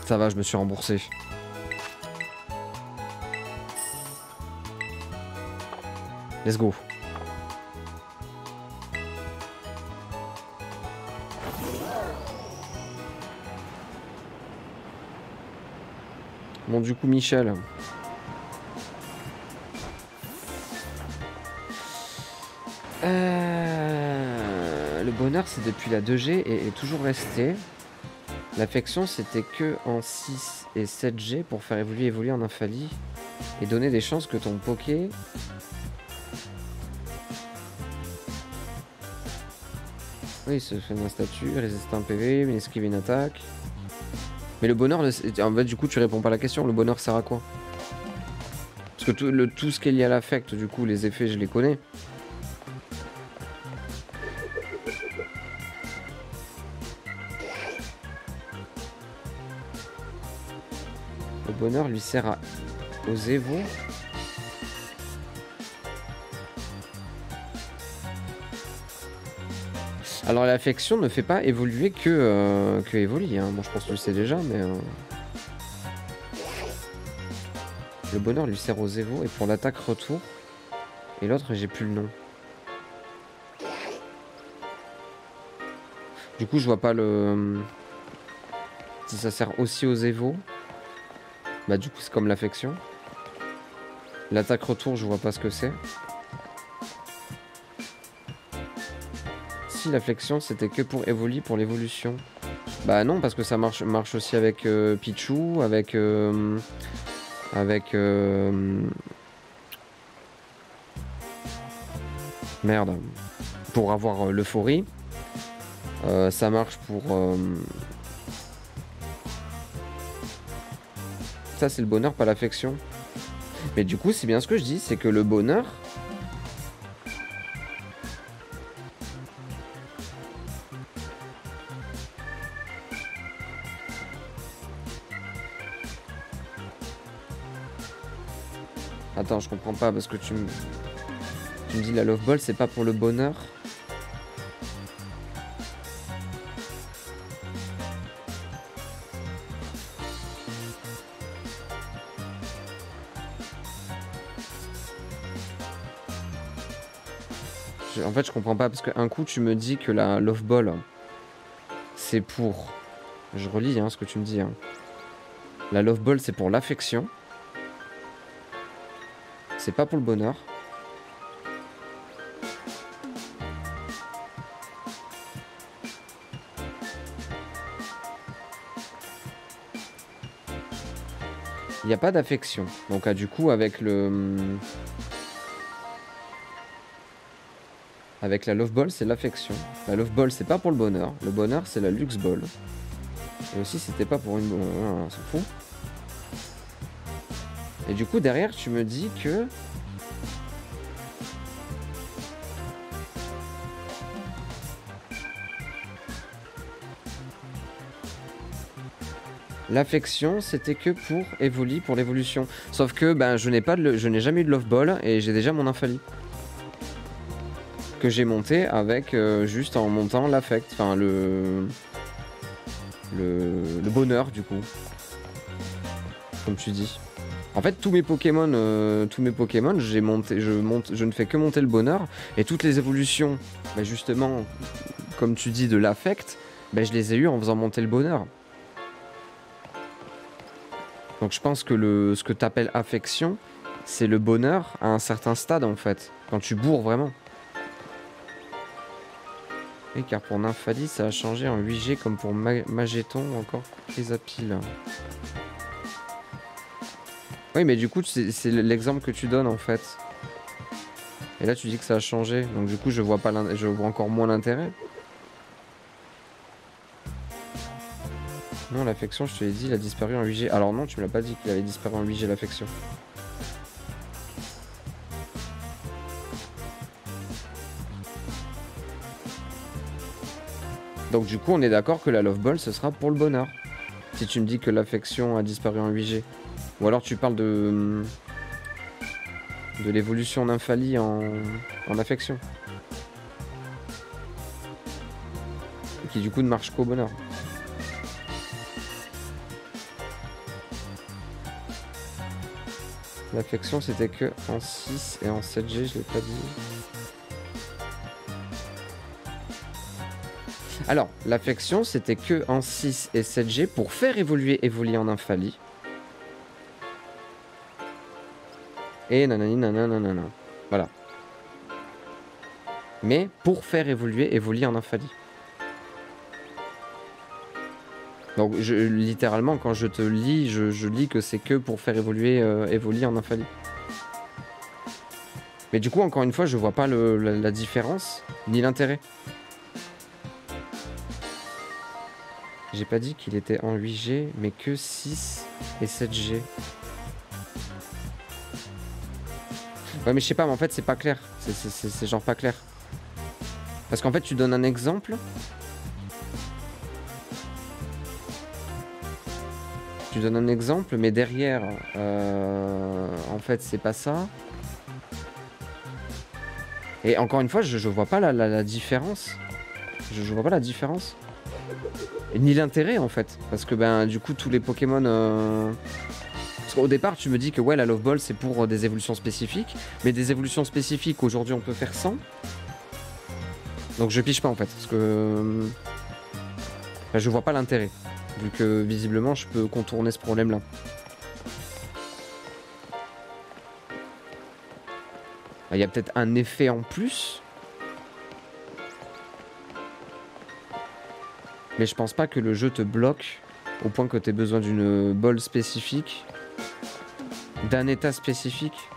Ça va, je me suis remboursé. Let's go. Bon, du coup, Michel. Euh, Le bonheur, c'est depuis la 2G et est toujours resté. L'affection, c'était que en 6 et 7G pour faire évoluer, évoluer en infali et donner des chances que ton Poké. Oui, se fait un statut, résiste un PV, une esquive une attaque. Mais le bonheur, en fait, du coup, tu réponds pas à la question. Le bonheur sert à quoi? Parce que tout, tout ce qui est lié à l'affect, du coup, les effets, je les connais. Le bonheur lui sert à aux Evo. Alors l'affection ne fait pas évoluer que, euh, que hein. Moi je pense que tu le sais déjà, mais... euh, Le bonheur lui sert aux Evo et pour l'attaque retour. Et l'autre j'ai plus le nom. Du coup je vois pas le... Si ça sert aussi aux Evo. Bah du coup c'est comme l'affection. L'attaque retour je vois pas ce que c'est. La flexion c'était que pour Evoli, pour l'évolution. Bah non, parce que ça marche, marche aussi avec euh, Pichu, avec. euh, avec. euh, merde. Pour avoir euh, l'euphorie. Ça marche pour. Ça, c'est le bonheur, pas l'affection. Mais du coup, c'est bien ce que je dis, c'est que le bonheur. Je comprends pas parce que tu me... Tu me dis la Love Ball, c'est pas pour le bonheur. En fait, je comprends pas parce qu'un coup, tu me dis que la Love Ball, c'est pour... Je relis hein, ce que tu me dis. Hein. La Love Ball, c'est pour l'affection. C'est pas pour le bonheur. Il n'y a pas d'affection. Donc, ah, du coup, avec le. Avec la Love Ball, c'est l'affection. La Love Ball, c'est pas pour le bonheur. Le bonheur, c'est la Lux Ball. Et aussi, c'était pas pour une. Fout. Et du coup, derrière, tu me dis que. L'affection, c'était que pour évoluer, pour l'évolution. Sauf que ben, je n'ai pas de, je n'ai jamais eu de love ball et j'ai déjà mon infali. Que j'ai monté avec euh, juste en montant l'affect, enfin le, le, bonheur du coup. Comme tu dis. En fait, tous mes Pokémon, euh, tous mes Pokémon, j'ai monté, je monte, je ne fais que monter le bonheur et toutes les évolutions, ben, justement, comme tu dis, de l'affect, ben, je les ai eu en faisant monter le bonheur. Donc je pense que ce que tu appelles affection, c'est le bonheur à un certain stade en fait, quand tu bourres vraiment. Et car pour Nymphalie, ça a changé en 8G comme pour Magéton ou encore Chrysapile. Oui, mais du coup, c'est l'exemple que tu donnes en fait. Et là, tu dis que ça a changé, donc du coup, je vois pas, je vois encore moins l'intérêt. Non, l'affection, je te l'ai dit, il a disparu en 8G. Alors non, tu me l'as pas dit qu'il avait disparu en 8G, l'affection. Donc du coup, on est d'accord que la Love Ball, ce sera pour le bonheur. Si tu me dis que l'affection a disparu en 8G. Ou alors tu parles de... De l'évolution d'Infali en... en affection. Qui du coup ne marche qu'au bonheur. L'affection c'était que en 6 et en 7G, je l'ai pas dit. Alors, l'affection c'était que en 6 et 7G pour faire évoluer évoluer en Infali. Et nanani nanana. Voilà. Mais pour faire évoluer évoluer en Infali. Donc je, littéralement quand je te lis, je, lis que c'est que pour faire évoluer euh, en infali. Mais du coup encore une fois je vois pas la, différence ni l'intérêt. J'ai pas dit qu'il était en 8G mais que 6 et 7G. Ouais mais je sais pas mais en fait c'est pas clair. C'est genre pas clair. Parce qu'en fait tu donnes un exemple tu donnes un exemple, mais derrière, euh, en fait, c'est pas ça. Et encore une fois, je, je vois pas la, différence. Je, vois pas la différence. ni l'intérêt, en fait. Parce que, ben, du coup, tous les Pokémon. Euh... Qu'au départ, tu me dis que, ouais, la Love Ball, c'est pour des évolutions spécifiques. Mais des évolutions spécifiques, aujourd'hui, on peut faire 100. Donc, je piche pas, en fait. Parce que. Ben, je vois pas l'intérêt vu que visiblement je peux contourner ce problème là. Il y a peut-être un effet en plus. Mais je pense pas que le jeu te bloque au point que tu besoin d'une bol spécifique, d'un état spécifique.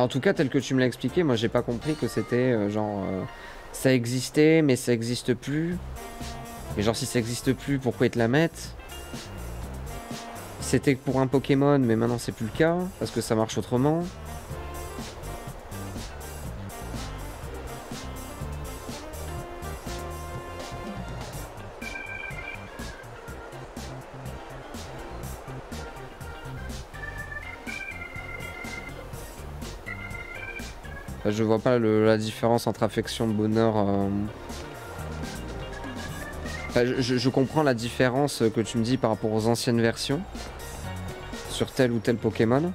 en tout cas, tel que tu me l'as expliqué, moi j'ai pas compris que c'était euh, genre euh, ça existait mais ça existe plus. Mais genre si ça existe plus, pourquoi ils te la mettent? C'était pour un Pokémon mais maintenant c'est plus le cas parce que ça marche autrement. Je vois pas la différence entre affection, bonheur. Euh. Je, comprends la différence que tu me dis par rapport aux anciennes versions sur tel ou tel Pokémon.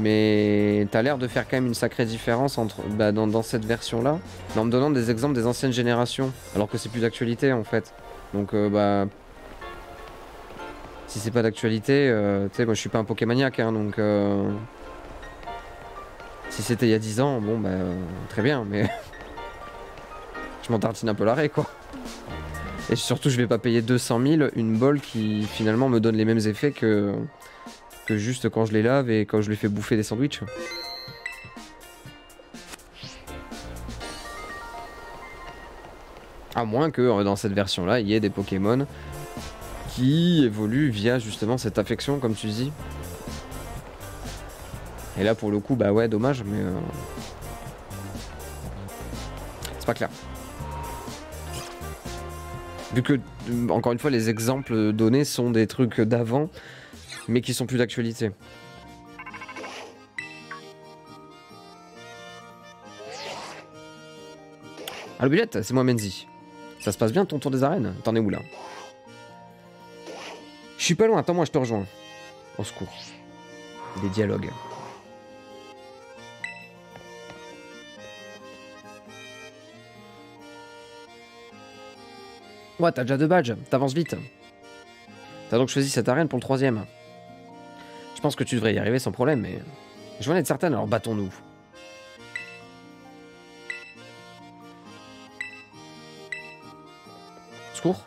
Mais t'as l'air de faire quand même une sacrée différence entre bah, dans, cette version-là, en me donnant des exemples des anciennes générations, alors que c'est plus d'actualité en fait. Donc euh, bah si c'est pas d'actualité, euh, tu sais, moi je suis pas un Pokémaniaque, hein, donc si c'était il y a 10 ans, bon bah très bien, mais je m'en tartine un peu l'arrêt quoi. Et surtout, je vais pas payer 200 000 une bol qui finalement me donne les mêmes effets que que juste quand je les lave et quand je lui fais bouffer des sandwichs. À moins que euh, dans cette version-là, il y ait des Pokémon qui évoluent via justement cette affection, comme tu dis. Et là, pour le coup, bah ouais, dommage, mais euh, c'est pas clair. Vu que, euh, encore une fois, les exemples donnés sont des trucs d'avant, mais qui sont plus d'actualité. Allo Billette, c'est moi Menzi. Ça se passe bien ton tour des arènes? T'en es où là? Je suis pas loin, attends-moi, je te rejoins. Au secours. Des dialogues. Ouais, t'as déjà deux badges, t'avances vite. T'as donc choisi cette arène pour le troisième. Je pense que tu devrais y arriver sans problème, mais... Je veux en être certaine, alors battons-nous. Secours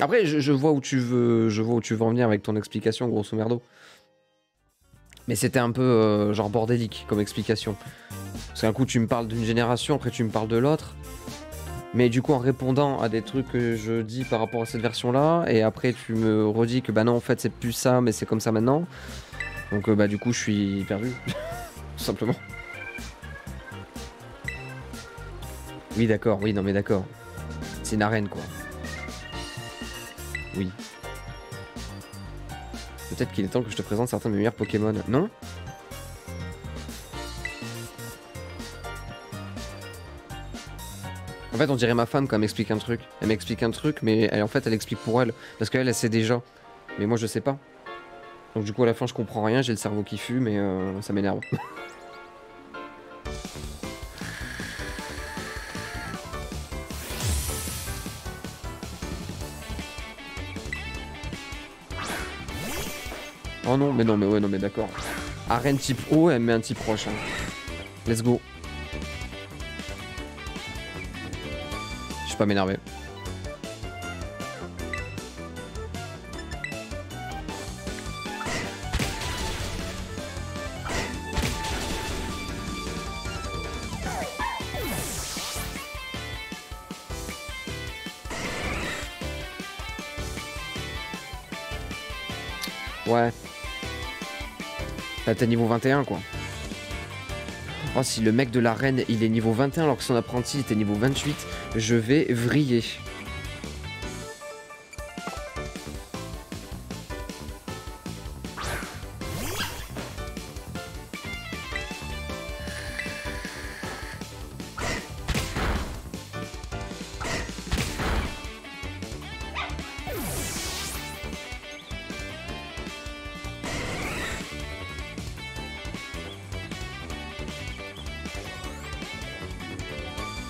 Après, je, je vois où tu veux, je vois où tu veux en venir avec ton explication, grosso merdo. Mais c'était un peu euh, genre bordélique comme explication. Parce qu'un coup tu me parles d'une génération, après tu me parles de l'autre. Mais du coup en répondant à des trucs que je dis par rapport à cette version là, et après tu me redis que bah non en fait c'est plus ça, mais c'est comme ça maintenant. Donc euh, bah du coup je suis perdu. Tout simplement. Oui d'accord, oui non mais d'accord. C'est une arène quoi. Oui. Peut-être qu'il est temps que je te présente certains de mes meilleurs Pokémon. Non? En fait, on dirait ma femme quand elle m'explique un truc. Elle m'explique un truc, mais elle, en fait, elle explique pour elle. Parce qu'elle, elle sait déjà. Mais moi, je sais pas. Donc, du coup, à la fin, je comprends rien. J'ai le cerveau qui fume et euh, ça m'énerve. oh non, mais non, mais ouais, non, mais d'accord. Arène type haut, elle met un type proche. hein. Let's go. Pas m'énerver. Ouais. T'es niveau 21, quoi. Oh, si le mec de l'arène, il est niveau 21 alors que son apprenti était niveau 28, je vais vriller.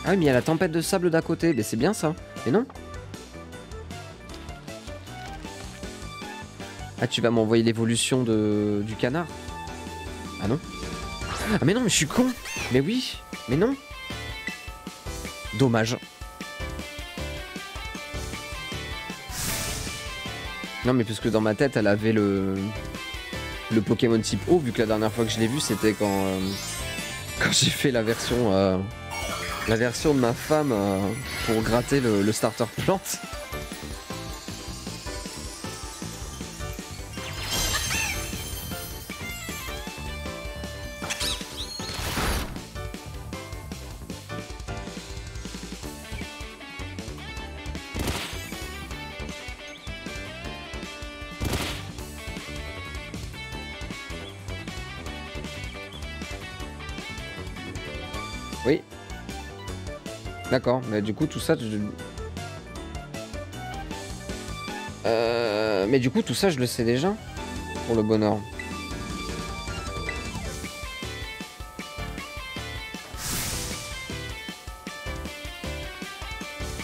Ah oui, mais il y a la tempête de sable d'à côté. Mais c'est bien ça. Mais non Ah, tu vas m'envoyer l'évolution de... du canard Ah non Ah mais non, mais je suis con Mais oui Mais non Dommage. Non, mais puisque dans ma tête, elle avait le... Le Pokémon type eau, vu que la dernière fois que je l'ai vu, c'était quand... euh, Quand j'ai fait la version... euh, la version de ma femme euh, pour gratter le, le starter plante. D'accord, mais du coup tout ça... Je... Euh, mais du coup tout ça je le sais déjà pour le bonheur.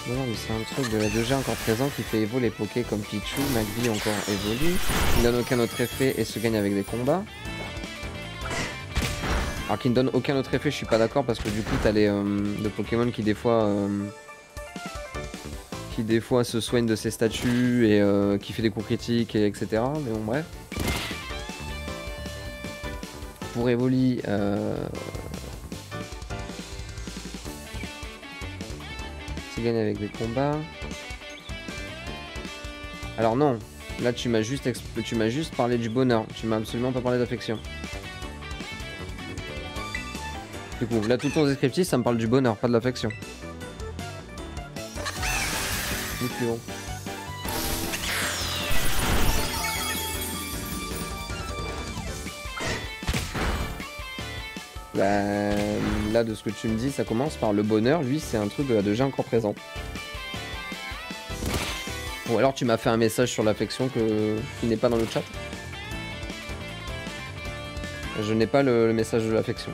Non, mais c'est un truc de la 2G encore présent qui fait évoluer Poké comme Pichu, Magby encore évolue. Il ne donne aucun autre effet et se gagne avec des combats. Alors qu'il ne donne aucun autre effet, je suis pas d'accord parce que du coup t'as les, euh, Pokémon qui des fois euh, qui des fois se soignent de ses statuts et euh, qui fait des coups critiques et etc. Mais bon bref. Pour Evoli, euh... gagne avec des combats. Alors non, là tu m'as juste tu m'as juste parlé du bonheur, tu m'as absolument pas parlé d'affection. Du coup, là tout ton descriptif ça me parle du bonheur, pas de l'affection. Bah, là, de ce que tu me dis, ça commence par le bonheur. Lui, c'est un truc de la 2G encore présent. Ou alors tu m'as fait un message sur l'affection que... qui n'est pas dans le chat. Je n'ai pas le, message de l'affection.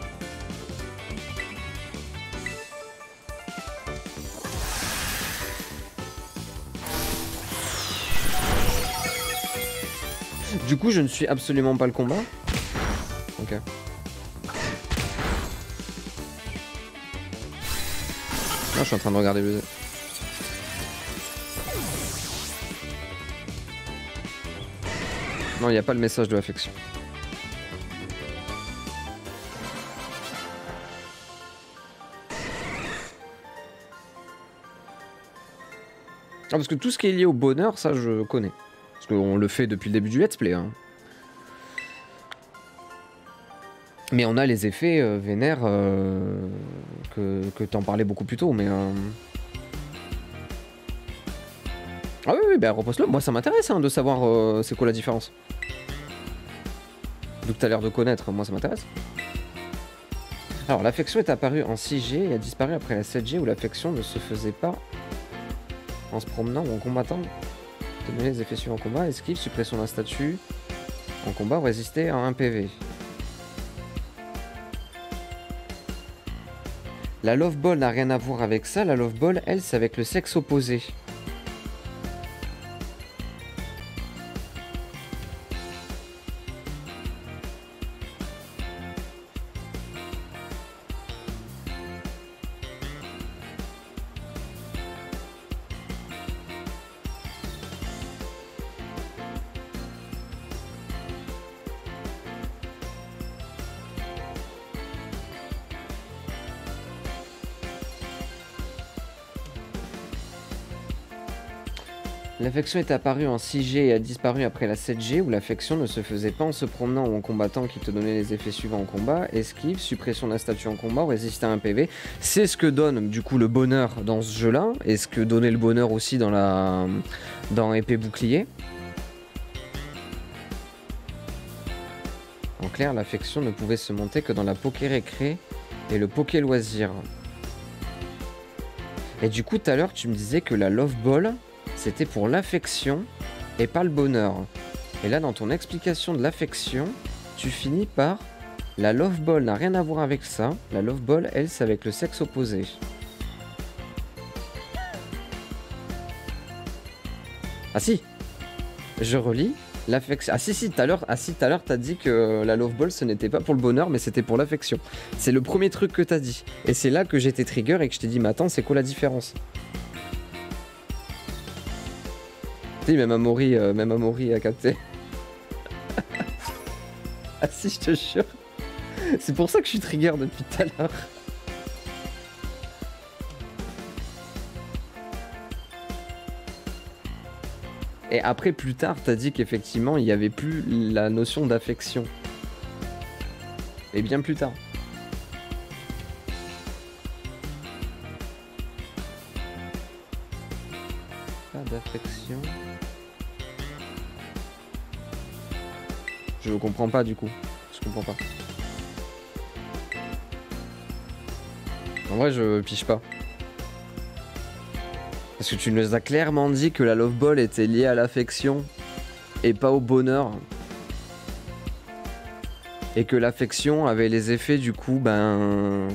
Du coup, je ne suis absolument pas le combat. Ok. je suis en train de regarder le... Non, il n'y a pas le message de l'affection. Ah, parce que tout ce qui est lié au bonheur, ça je connais. Qu'on le fait depuis le début du let's play. Hein. Mais on a les effets euh, vénères euh, que, t'en parlais beaucoup plus tôt, mais... Euh... Ah oui, oui, bah repose-le. Moi, ça m'intéresse hein, de savoir euh, c'est quoi la différence. Vu que t'as l'air de connaître, moi, ça m'intéresse. Alors, l'affection est apparue en 6G et a disparu après la 7G où l'affection ne se faisait pas en se promenant ou en combattant. Donner les effets suivants en combat, esquive, suppression d'un statut en combat ou résister à un PV. La Love Ball n'a rien à voir avec ça. La Love Ball, elle, c'est avec le sexe opposé. L'affection est apparue en 6G et a disparu après la 7G où l'affection ne se faisait pas en se promenant ou en combattant qui te donnait les effets suivants en combat, esquive, suppression d'un statut en combat ou résister à un PV. C'est ce que donne du coup le bonheur dans ce jeu-là et ce que donnait le bonheur aussi dans la dans épée bouclier. En clair, l'affection ne pouvait se monter que dans la poké récré et le poké loisir. Et du coup, tout à l'heure, tu me disais que la Love Ball, c'était pour l'affection et pas le bonheur. Et là, dans ton explication de l'affection, tu finis par la love ball n'a rien à voir avec ça. La love ball, elle, c'est avec le sexe opposé. Ah si Je relis. L'affection. Ah si si, tout à l'heure, ah si, tout à l'heure, t'as dit que la love ball, ce n'était pas pour le bonheur, mais c'était pour l'affection. C'est le premier truc que t'as dit. Et c'est là que j'étais trigger et que je t'ai dit, mais attends, c'est quoi la différence? Même Amaury, euh, même Amaury a capté. ah si, je te jure. C'est pour ça que je suis trigger depuis tout à l'heure. Et après, plus tard, t'as dit qu'effectivement, il n'y avait plus la notion d'affection. Et bien plus tard. Pas d'affection. Je comprends pas du coup. Je comprends pas. En vrai, je pige pas. Parce que tu nous as clairement dit que la Love Ball était liée à l'affection et pas au bonheur. Et que l'affection avait les effets du coup, ben.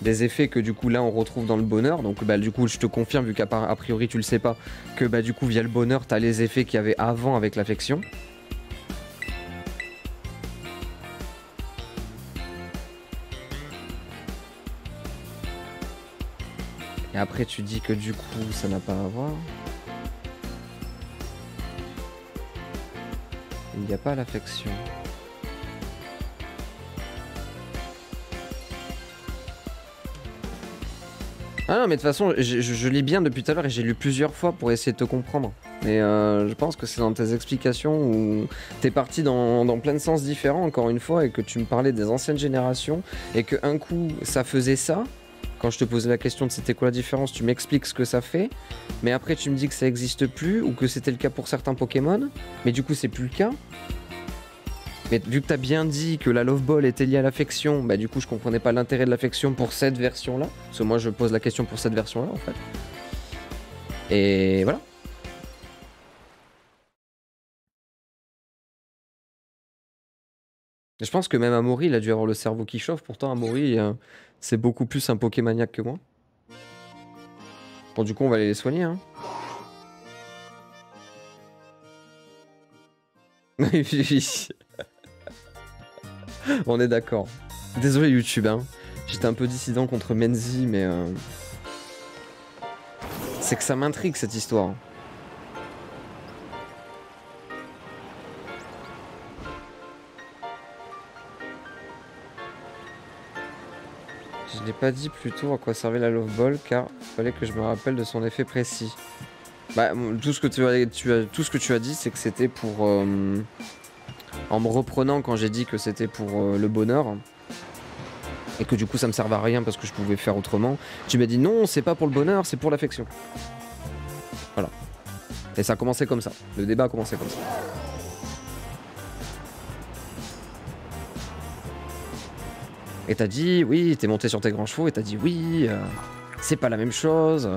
Des effets que du coup là on retrouve dans le bonheur. Donc bah du coup je te confirme, vu qu'à a priori tu le sais pas, que bah du coup via le bonheur t'as les effets qu'il y avait avant avec l'affection. Après tu dis que du coup ça n'a pas à voir. Il n'y a pas l'affection. Ah non mais de toute façon je, lis bien depuis tout à l'heure et j'ai lu plusieurs fois pour essayer de te comprendre. Mais euh, je pense que c'est dans tes explications où t'es parti dans, dans, plein de sens différents encore une fois et que tu me parlais des anciennes générations et que un coup ça faisait ça quand je te posais la question de c'était quoi la différence, tu m'expliques ce que ça fait, mais après tu me dis que ça existe plus ou que c'était le cas pour certains Pokémon, mais du coup c'est plus le cas. Mais vu que t'as bien dit que la Love Ball était liée à l'affection, bah du coup je comprenais pas l'intérêt de l'affection pour cette version-là. Parce que moi je pose la question pour cette version-là en fait. Et voilà. Je pense que même Amaury, il a dû avoir le cerveau qui chauffe. Pourtant, Amaury, euh, c'est beaucoup plus un Pokémaniac que moi. Bon, du coup, on va aller les soigner. Hein. on est d'accord. Désolé YouTube, hein. J'étais un peu dissident contre Menzi, mais... Euh, c'est que ça m'intrigue cette histoire. Je n'ai pas dit plutôt à quoi servait la Love Ball car il fallait que je me rappelle de son effet précis. Bah, tout ce que tu as, tout ce que tu as dit, c'est que c'était pour. Euh, en me reprenant quand j'ai dit que c'était pour euh, le bonheur et que du coup ça me servait à rien parce que je pouvais faire autrement. Tu m'as dit non, c'est pas pour le bonheur, c'est pour l'affection. Voilà. Et ça a commencé comme ça. Le débat a commencé comme ça. Et t'as dit, oui, t'es monté sur tes grands chevaux et t'as dit, oui, euh, c'est pas la même chose.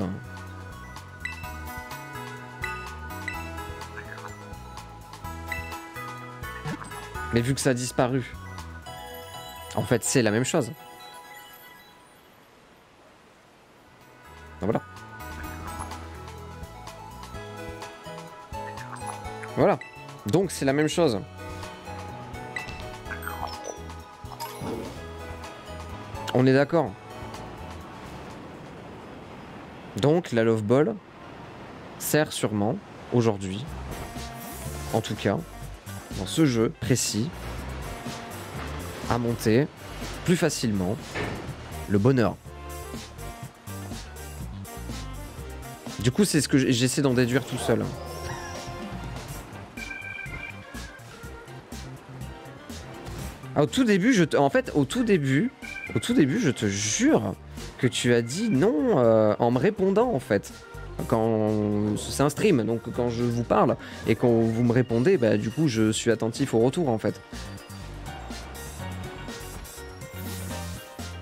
Mais vu que ça a disparu, en fait, c'est la même chose. voilà. Voilà. Donc c'est la même chose. On est d'accord. Donc la Love Ball sert sûrement aujourd'hui, en tout cas, dans ce jeu précis, à monter plus facilement le bonheur. Du coup, c'est ce que j'essaie d'en déduire tout seul. Au tout début, je en fait, au tout début, au tout début, je te jure que tu as dit non euh, en me répondant en fait. Quand c'est un stream, donc quand je vous parle et quand vous me répondez, bah du coup je suis attentif au retour en fait.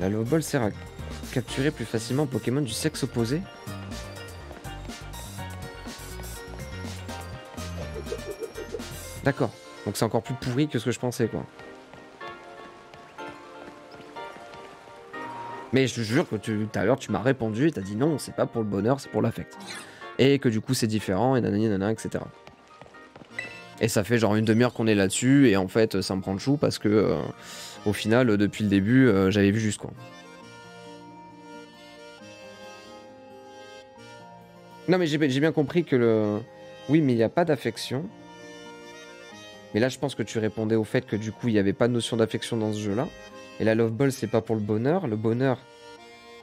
La low ball sert à capturer plus facilement Pokémon du sexe opposé. D'accord. Donc c'est encore plus pourri que ce que je pensais quoi. Mais je te jure que tout à l'heure, tu m'as répondu et t'as dit non, c'est pas pour le bonheur, c'est pour l'affect. Et que du coup, c'est différent, et nanani, nanana, etc. Et ça fait genre une demi-heure qu'on est là-dessus, et en fait, ça me prend le chou parce que, euh, au final, depuis le début, euh, j'avais vu juste quoi. Non, mais j'ai bien compris que le. Oui, mais il n'y a pas d'affection. Mais là, je pense que tu répondais au fait que du coup, il n'y avait pas de notion d'affection dans ce jeu-là. Et la Love Ball, c'est pas pour le bonheur. Le bonheur,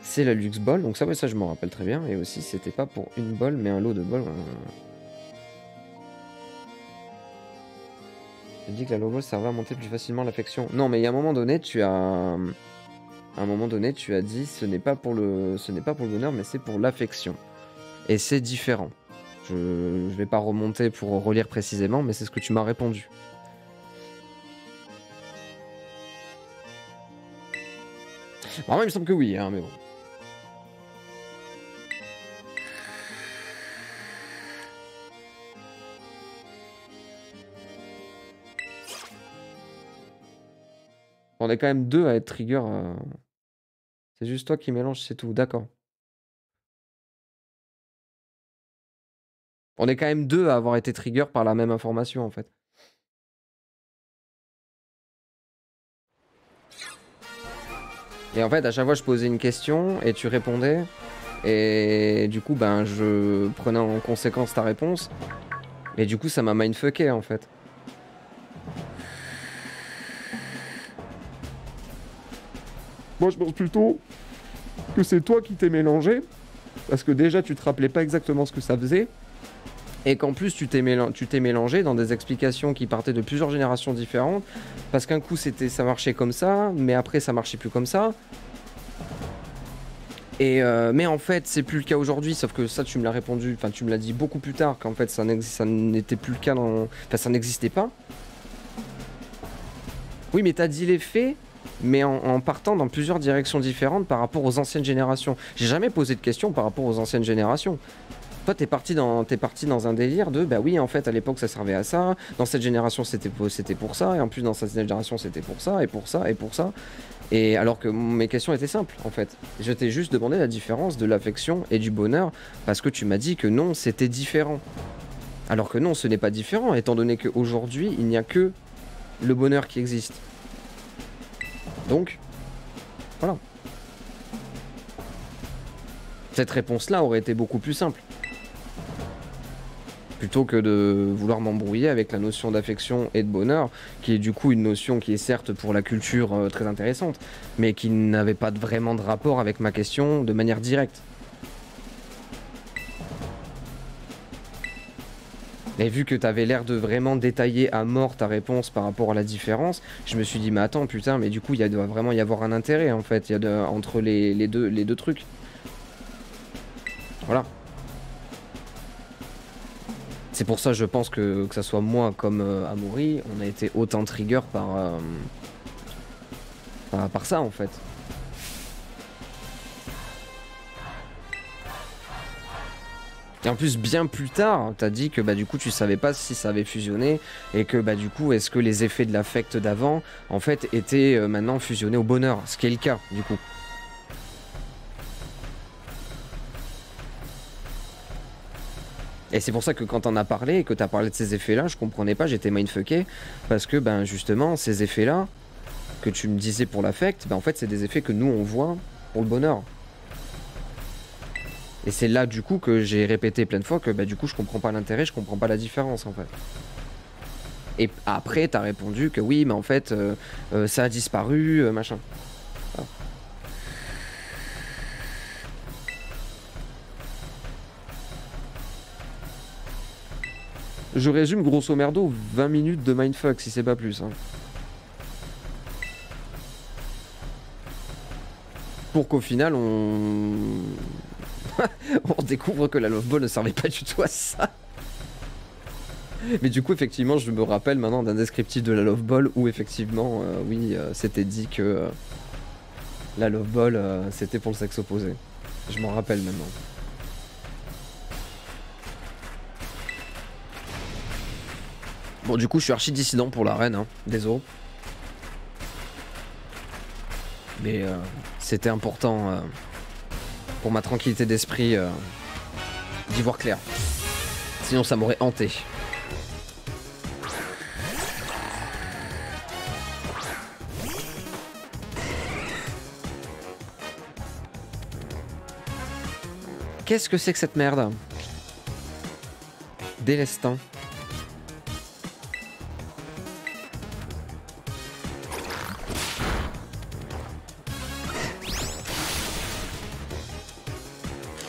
c'est la Lux Ball. Donc ça, ouais, ça, je m'en rappelle très bien. Et aussi, c'était pas pour une ball, mais un lot de balles. J'ai dit que la Love Ball servait à monter plus facilement l'affection. Non, mais il y a un moment donné, tu as... À un moment donné, tu as dit ce n'est pas pour le, ce n'est pas pour le bonheur, mais c'est pour l'affection. Et c'est différent. Je ne vais pas remonter pour relire précisément, mais c'est ce que tu m'as répondu. Bah, Normalement, il me semble que oui, hein, mais bon. On est quand même deux à être trigger. Euh. C'est juste toi qui mélange, c'est tout. D'accord. On est quand même deux à avoir été trigger par la même information en fait. Et en fait, à chaque fois, je posais une question et tu répondais. Et du coup, ben, je prenais en conséquence ta réponse. Et du coup, ça m'a mindfucké en fait. Moi, je pense plutôt que c'est toi qui t'es mélangé. Parce que déjà, tu te rappelais pas exactement ce que ça faisait. Et qu'en plus, tu t'es mélangé dans des explications qui partaient de plusieurs générations différentes. Parce qu'un coup, c'était, ça marchait comme ça, mais après, ça marchait plus comme ça. Et euh, mais en fait, c'est plus le cas aujourd'hui, sauf que ça, tu me l'as répondu, enfin, tu me l'as dit beaucoup plus tard qu'en fait, ça n'était plus le cas dans. Enfin, ça n'existait pas. Oui, mais t'as dit les faits, mais en partant dans plusieurs directions différentes par rapport aux anciennes générations. J'ai jamais posé de questions par rapport aux anciennes générations. Toi, t'es parti dans, t'es parti dans un délire de, bah oui, en fait, à l'époque, ça servait à ça. Dans cette génération, c'était, c'était pour ça. Et en plus, dans cette génération, c'était pour ça, et pour ça, et pour ça. Et alors que mes questions étaient simples, en fait. Je t'ai juste demandé la différence de l'affection et du bonheur, parce que tu m'as dit que non, c'était différent. Alors que non, ce n'est pas différent, étant donné qu'aujourd'hui, il n'y a que le bonheur qui existe. Donc, voilà. Cette réponse-là aurait été beaucoup plus simple. Plutôt que de vouloir m'embrouiller avec la notion d'affection et de bonheur, qui est du coup une notion qui est certes pour la culture euh, très intéressante, mais qui n'avait pas vraiment de rapport avec ma question de manière directe. Et vu que t'avais l'air de vraiment détailler à mort ta réponse par rapport à la différence, je me suis dit, mais attends, putain, mais du coup, il doit vraiment y avoir un intérêt en fait, entre les deux, les deux trucs. Voilà. C'est pour ça, je pense que que ça soit moi comme euh, on a été autant trigger par, euh, par, par ça en fait. Et en plus, bien plus tard, t'as dit que bah du coup tu savais pas si ça avait fusionné et que bah du coup est-ce que les effets de l'affect d'avant en fait étaient euh, maintenant fusionnés au bonheur, ce qui est le cas du coup. Et c'est pour ça que quand on a parlé et que t'as parlé de ces effets-là, je comprenais pas, j'étais mindfucké parce que ben justement ces effets-là que tu me disais pour l'affect, ben en fait c'est des effets que nous on voit pour le bonheur. Et c'est là du coup que j'ai répété plein de fois que bah du coup je comprends pas l'intérêt, je comprends pas la différence en fait. Et après t'as répondu que oui mais en fait euh, euh, ça a disparu, euh, machin. Voilà. Je résume grosso merdo 20 minutes de mindfuck si c'est pas plus. hein. Pour qu'au final on... on découvre que la Love Ball ne servait pas du tout à ça. Mais du coup, effectivement, je me rappelle maintenant d'un descriptif de la Love Ball où effectivement, euh, oui, euh, c'était dit que euh, la Love Ball, c'était pour le sexe opposé. Je m'en rappelle maintenant. Bon, du coup, je suis archi dissident pour la reine, hein. désolé. Mais euh, c'était important euh, pour ma tranquillité d'esprit euh, d'y voir clair. Sinon, ça m'aurait hanté. Qu'est-ce que c'est que cette merde? Délestin.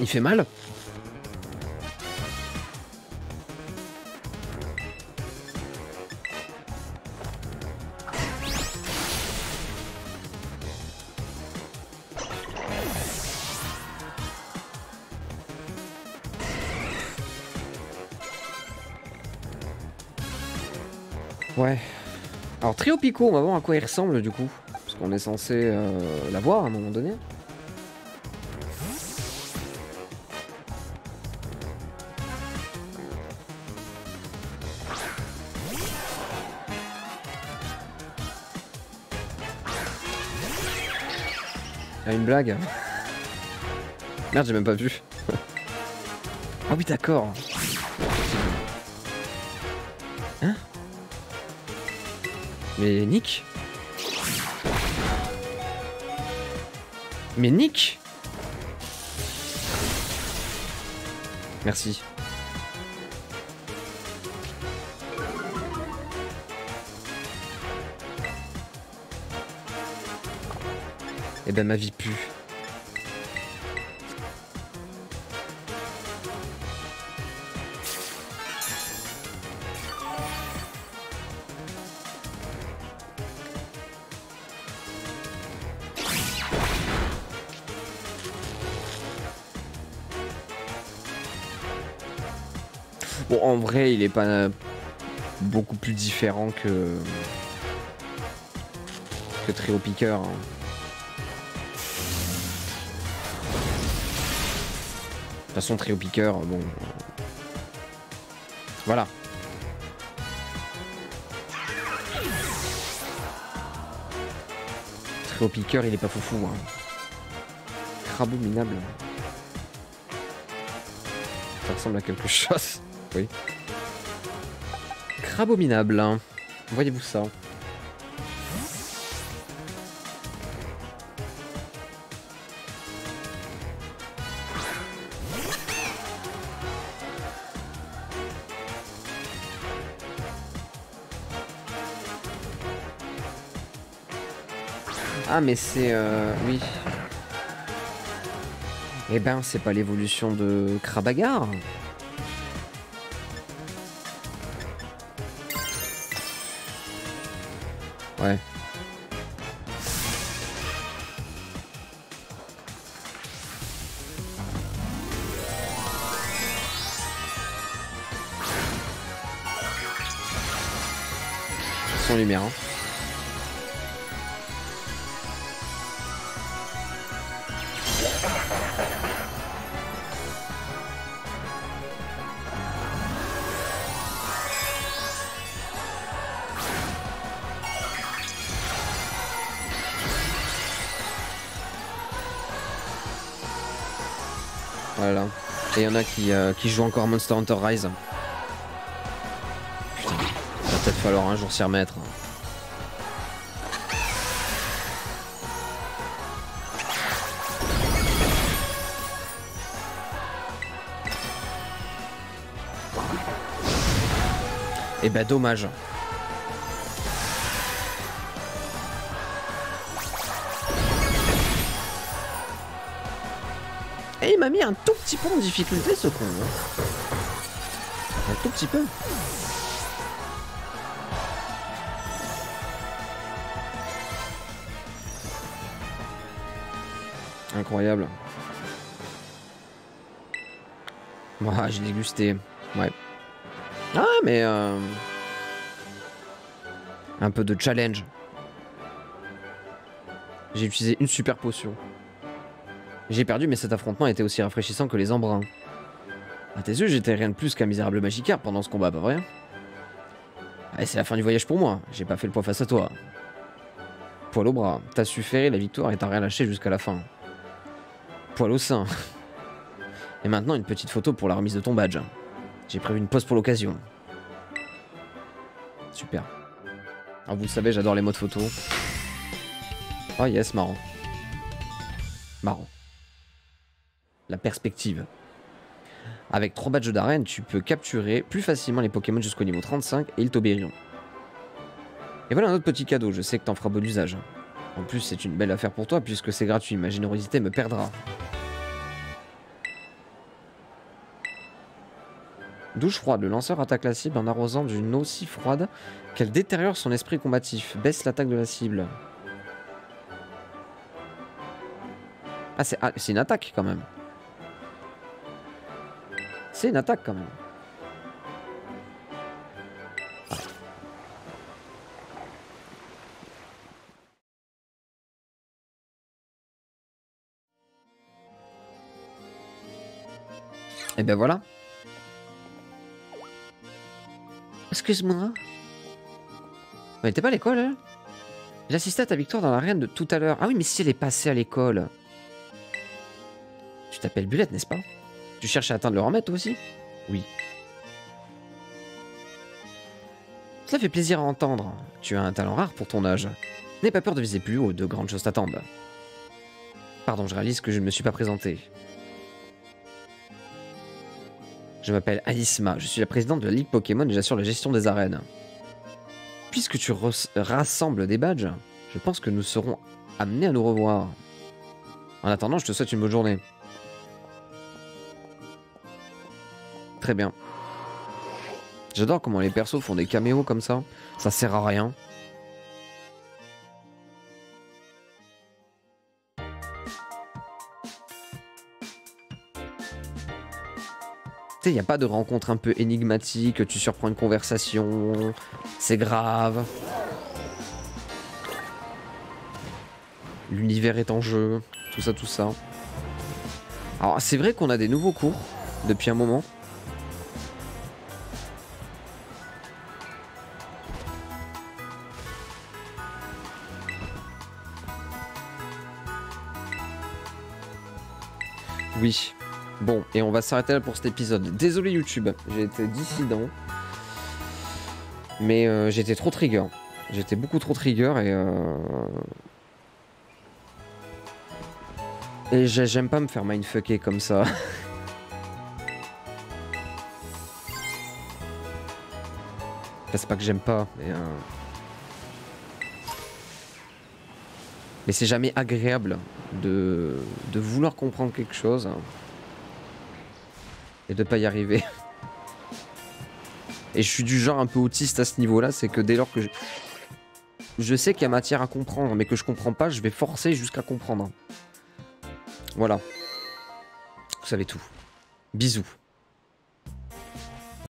Fait mal Ouais. Alors Trio Pico, on va voir à quoi il ressemble du coup. Parce qu'on est censé euh, l'avoir à un moment donné. Une blague Merde, j'ai même pas vu. ah oui, d'accord. Hein Mais Nick Mais Nick Merci. Ma vie. Bon, en vrai, il est pas beaucoup plus différent que que Trio Picker. hein. Façon, Trio Picker, bon. Voilà. Trio Picker, il est pas foufou. Hein. Crabe minable. Ça ressemble à quelque chose. Oui. Crabominable. hein. Voyez-vous ça Ah mais c'est... euh, oui. Eh ben c'est pas l'évolution de Krabagar. Ouais. Son lumière. hein. Euh, qui jouent encore Monster Hunter Rise. Putain, va peut-être falloir un jour s'y remettre. Et bah dommage. Difficulté ce con. hein. Un tout petit peu. Incroyable. Voilà, j'ai dégusté. Ouais. Ah, mais... euh, Un peu de challenge. J'ai utilisé une super potion. J'ai perdu, mais cet affrontement était aussi rafraîchissant que les embruns. À tes yeux, j'étais rien de plus qu'un misérable magicard pendant ce combat, pas vrai? Allez, c'est la fin du voyage pour moi. J'ai pas fait le poids face à toi. Poil au bras, t'as su ferrer la victoire et t'as rien lâché jusqu'à la fin. Poil au sein. Et maintenant, une petite photo pour la remise de ton badge. J'ai prévu une pause pour l'occasion. Super. Alors, vous le savez, j'adore les modes photo. Oh yes, marrant. Marrant. La perspective. Avec 3 badges d'arène, tu peux capturer plus facilement les Pokémon jusqu'au niveau 35 et il t'obéiront. Et voilà un autre petit cadeau, je sais que t'en feras bon usage. En plus, c'est une belle affaire pour toi puisque c'est gratuit, ma générosité me perdra. Douche froide, le lanceur attaque la cible en arrosant d'une eau si froide qu'elle détériore son esprit combatif, baisse l'attaque de la cible. Ah, c'est ah, c'est une attaque quand même. C'est une attaque quand même. Et ben voilà. Excuse-moi. Mais t'es pas à l'école, hein? J'assistais à ta victoire dans l'arène de tout à l'heure. Ah oui, mais si elle est passée à l'école. Tu t'appelles Bulette, n'est-ce pas? Tu cherches à atteindre le remède, toi aussi? Oui. Cela fait plaisir à entendre. Tu as un talent rare pour ton âge. N'aie pas peur de viser plus haut, de grandes choses t'attendent. Pardon, je réalise que je ne me suis pas présenté. Je m'appelle Alisma, je suis la présidente de la Ligue Pokémon et j'assure la gestion des arènes. Puisque tu rassembles des badges, je pense que nous serons amenés à nous revoir. En attendant, je te souhaite une bonne journée. Très bien. J'adore comment les persos font des caméos comme ça. Ça sert à rien. Tu sais, il n'y a pas de rencontre un peu énigmatique, tu surprends une conversation, c'est grave. L'univers est en jeu, tout ça, tout ça. Alors, c'est vrai qu'on a des nouveaux cours depuis un moment. Oui. Bon, et on va s'arrêter là pour cet épisode. Désolé YouTube, j'ai été dissident. Mais euh, j'étais trop trigger. J'étais beaucoup trop trigger et... Euh... Et j'aime pas me faire mindfucker comme ça. c'est pas que j'aime pas, mais... Euh... Mais c'est jamais agréable de, vouloir comprendre quelque chose et de pas y arriver. Et je suis du genre un peu autiste à ce niveau-là, c'est que dès lors que je, je sais qu'il y a matière à comprendre, mais que je comprends pas, je vais forcer jusqu'à comprendre. Voilà. Vous savez tout. Bisous.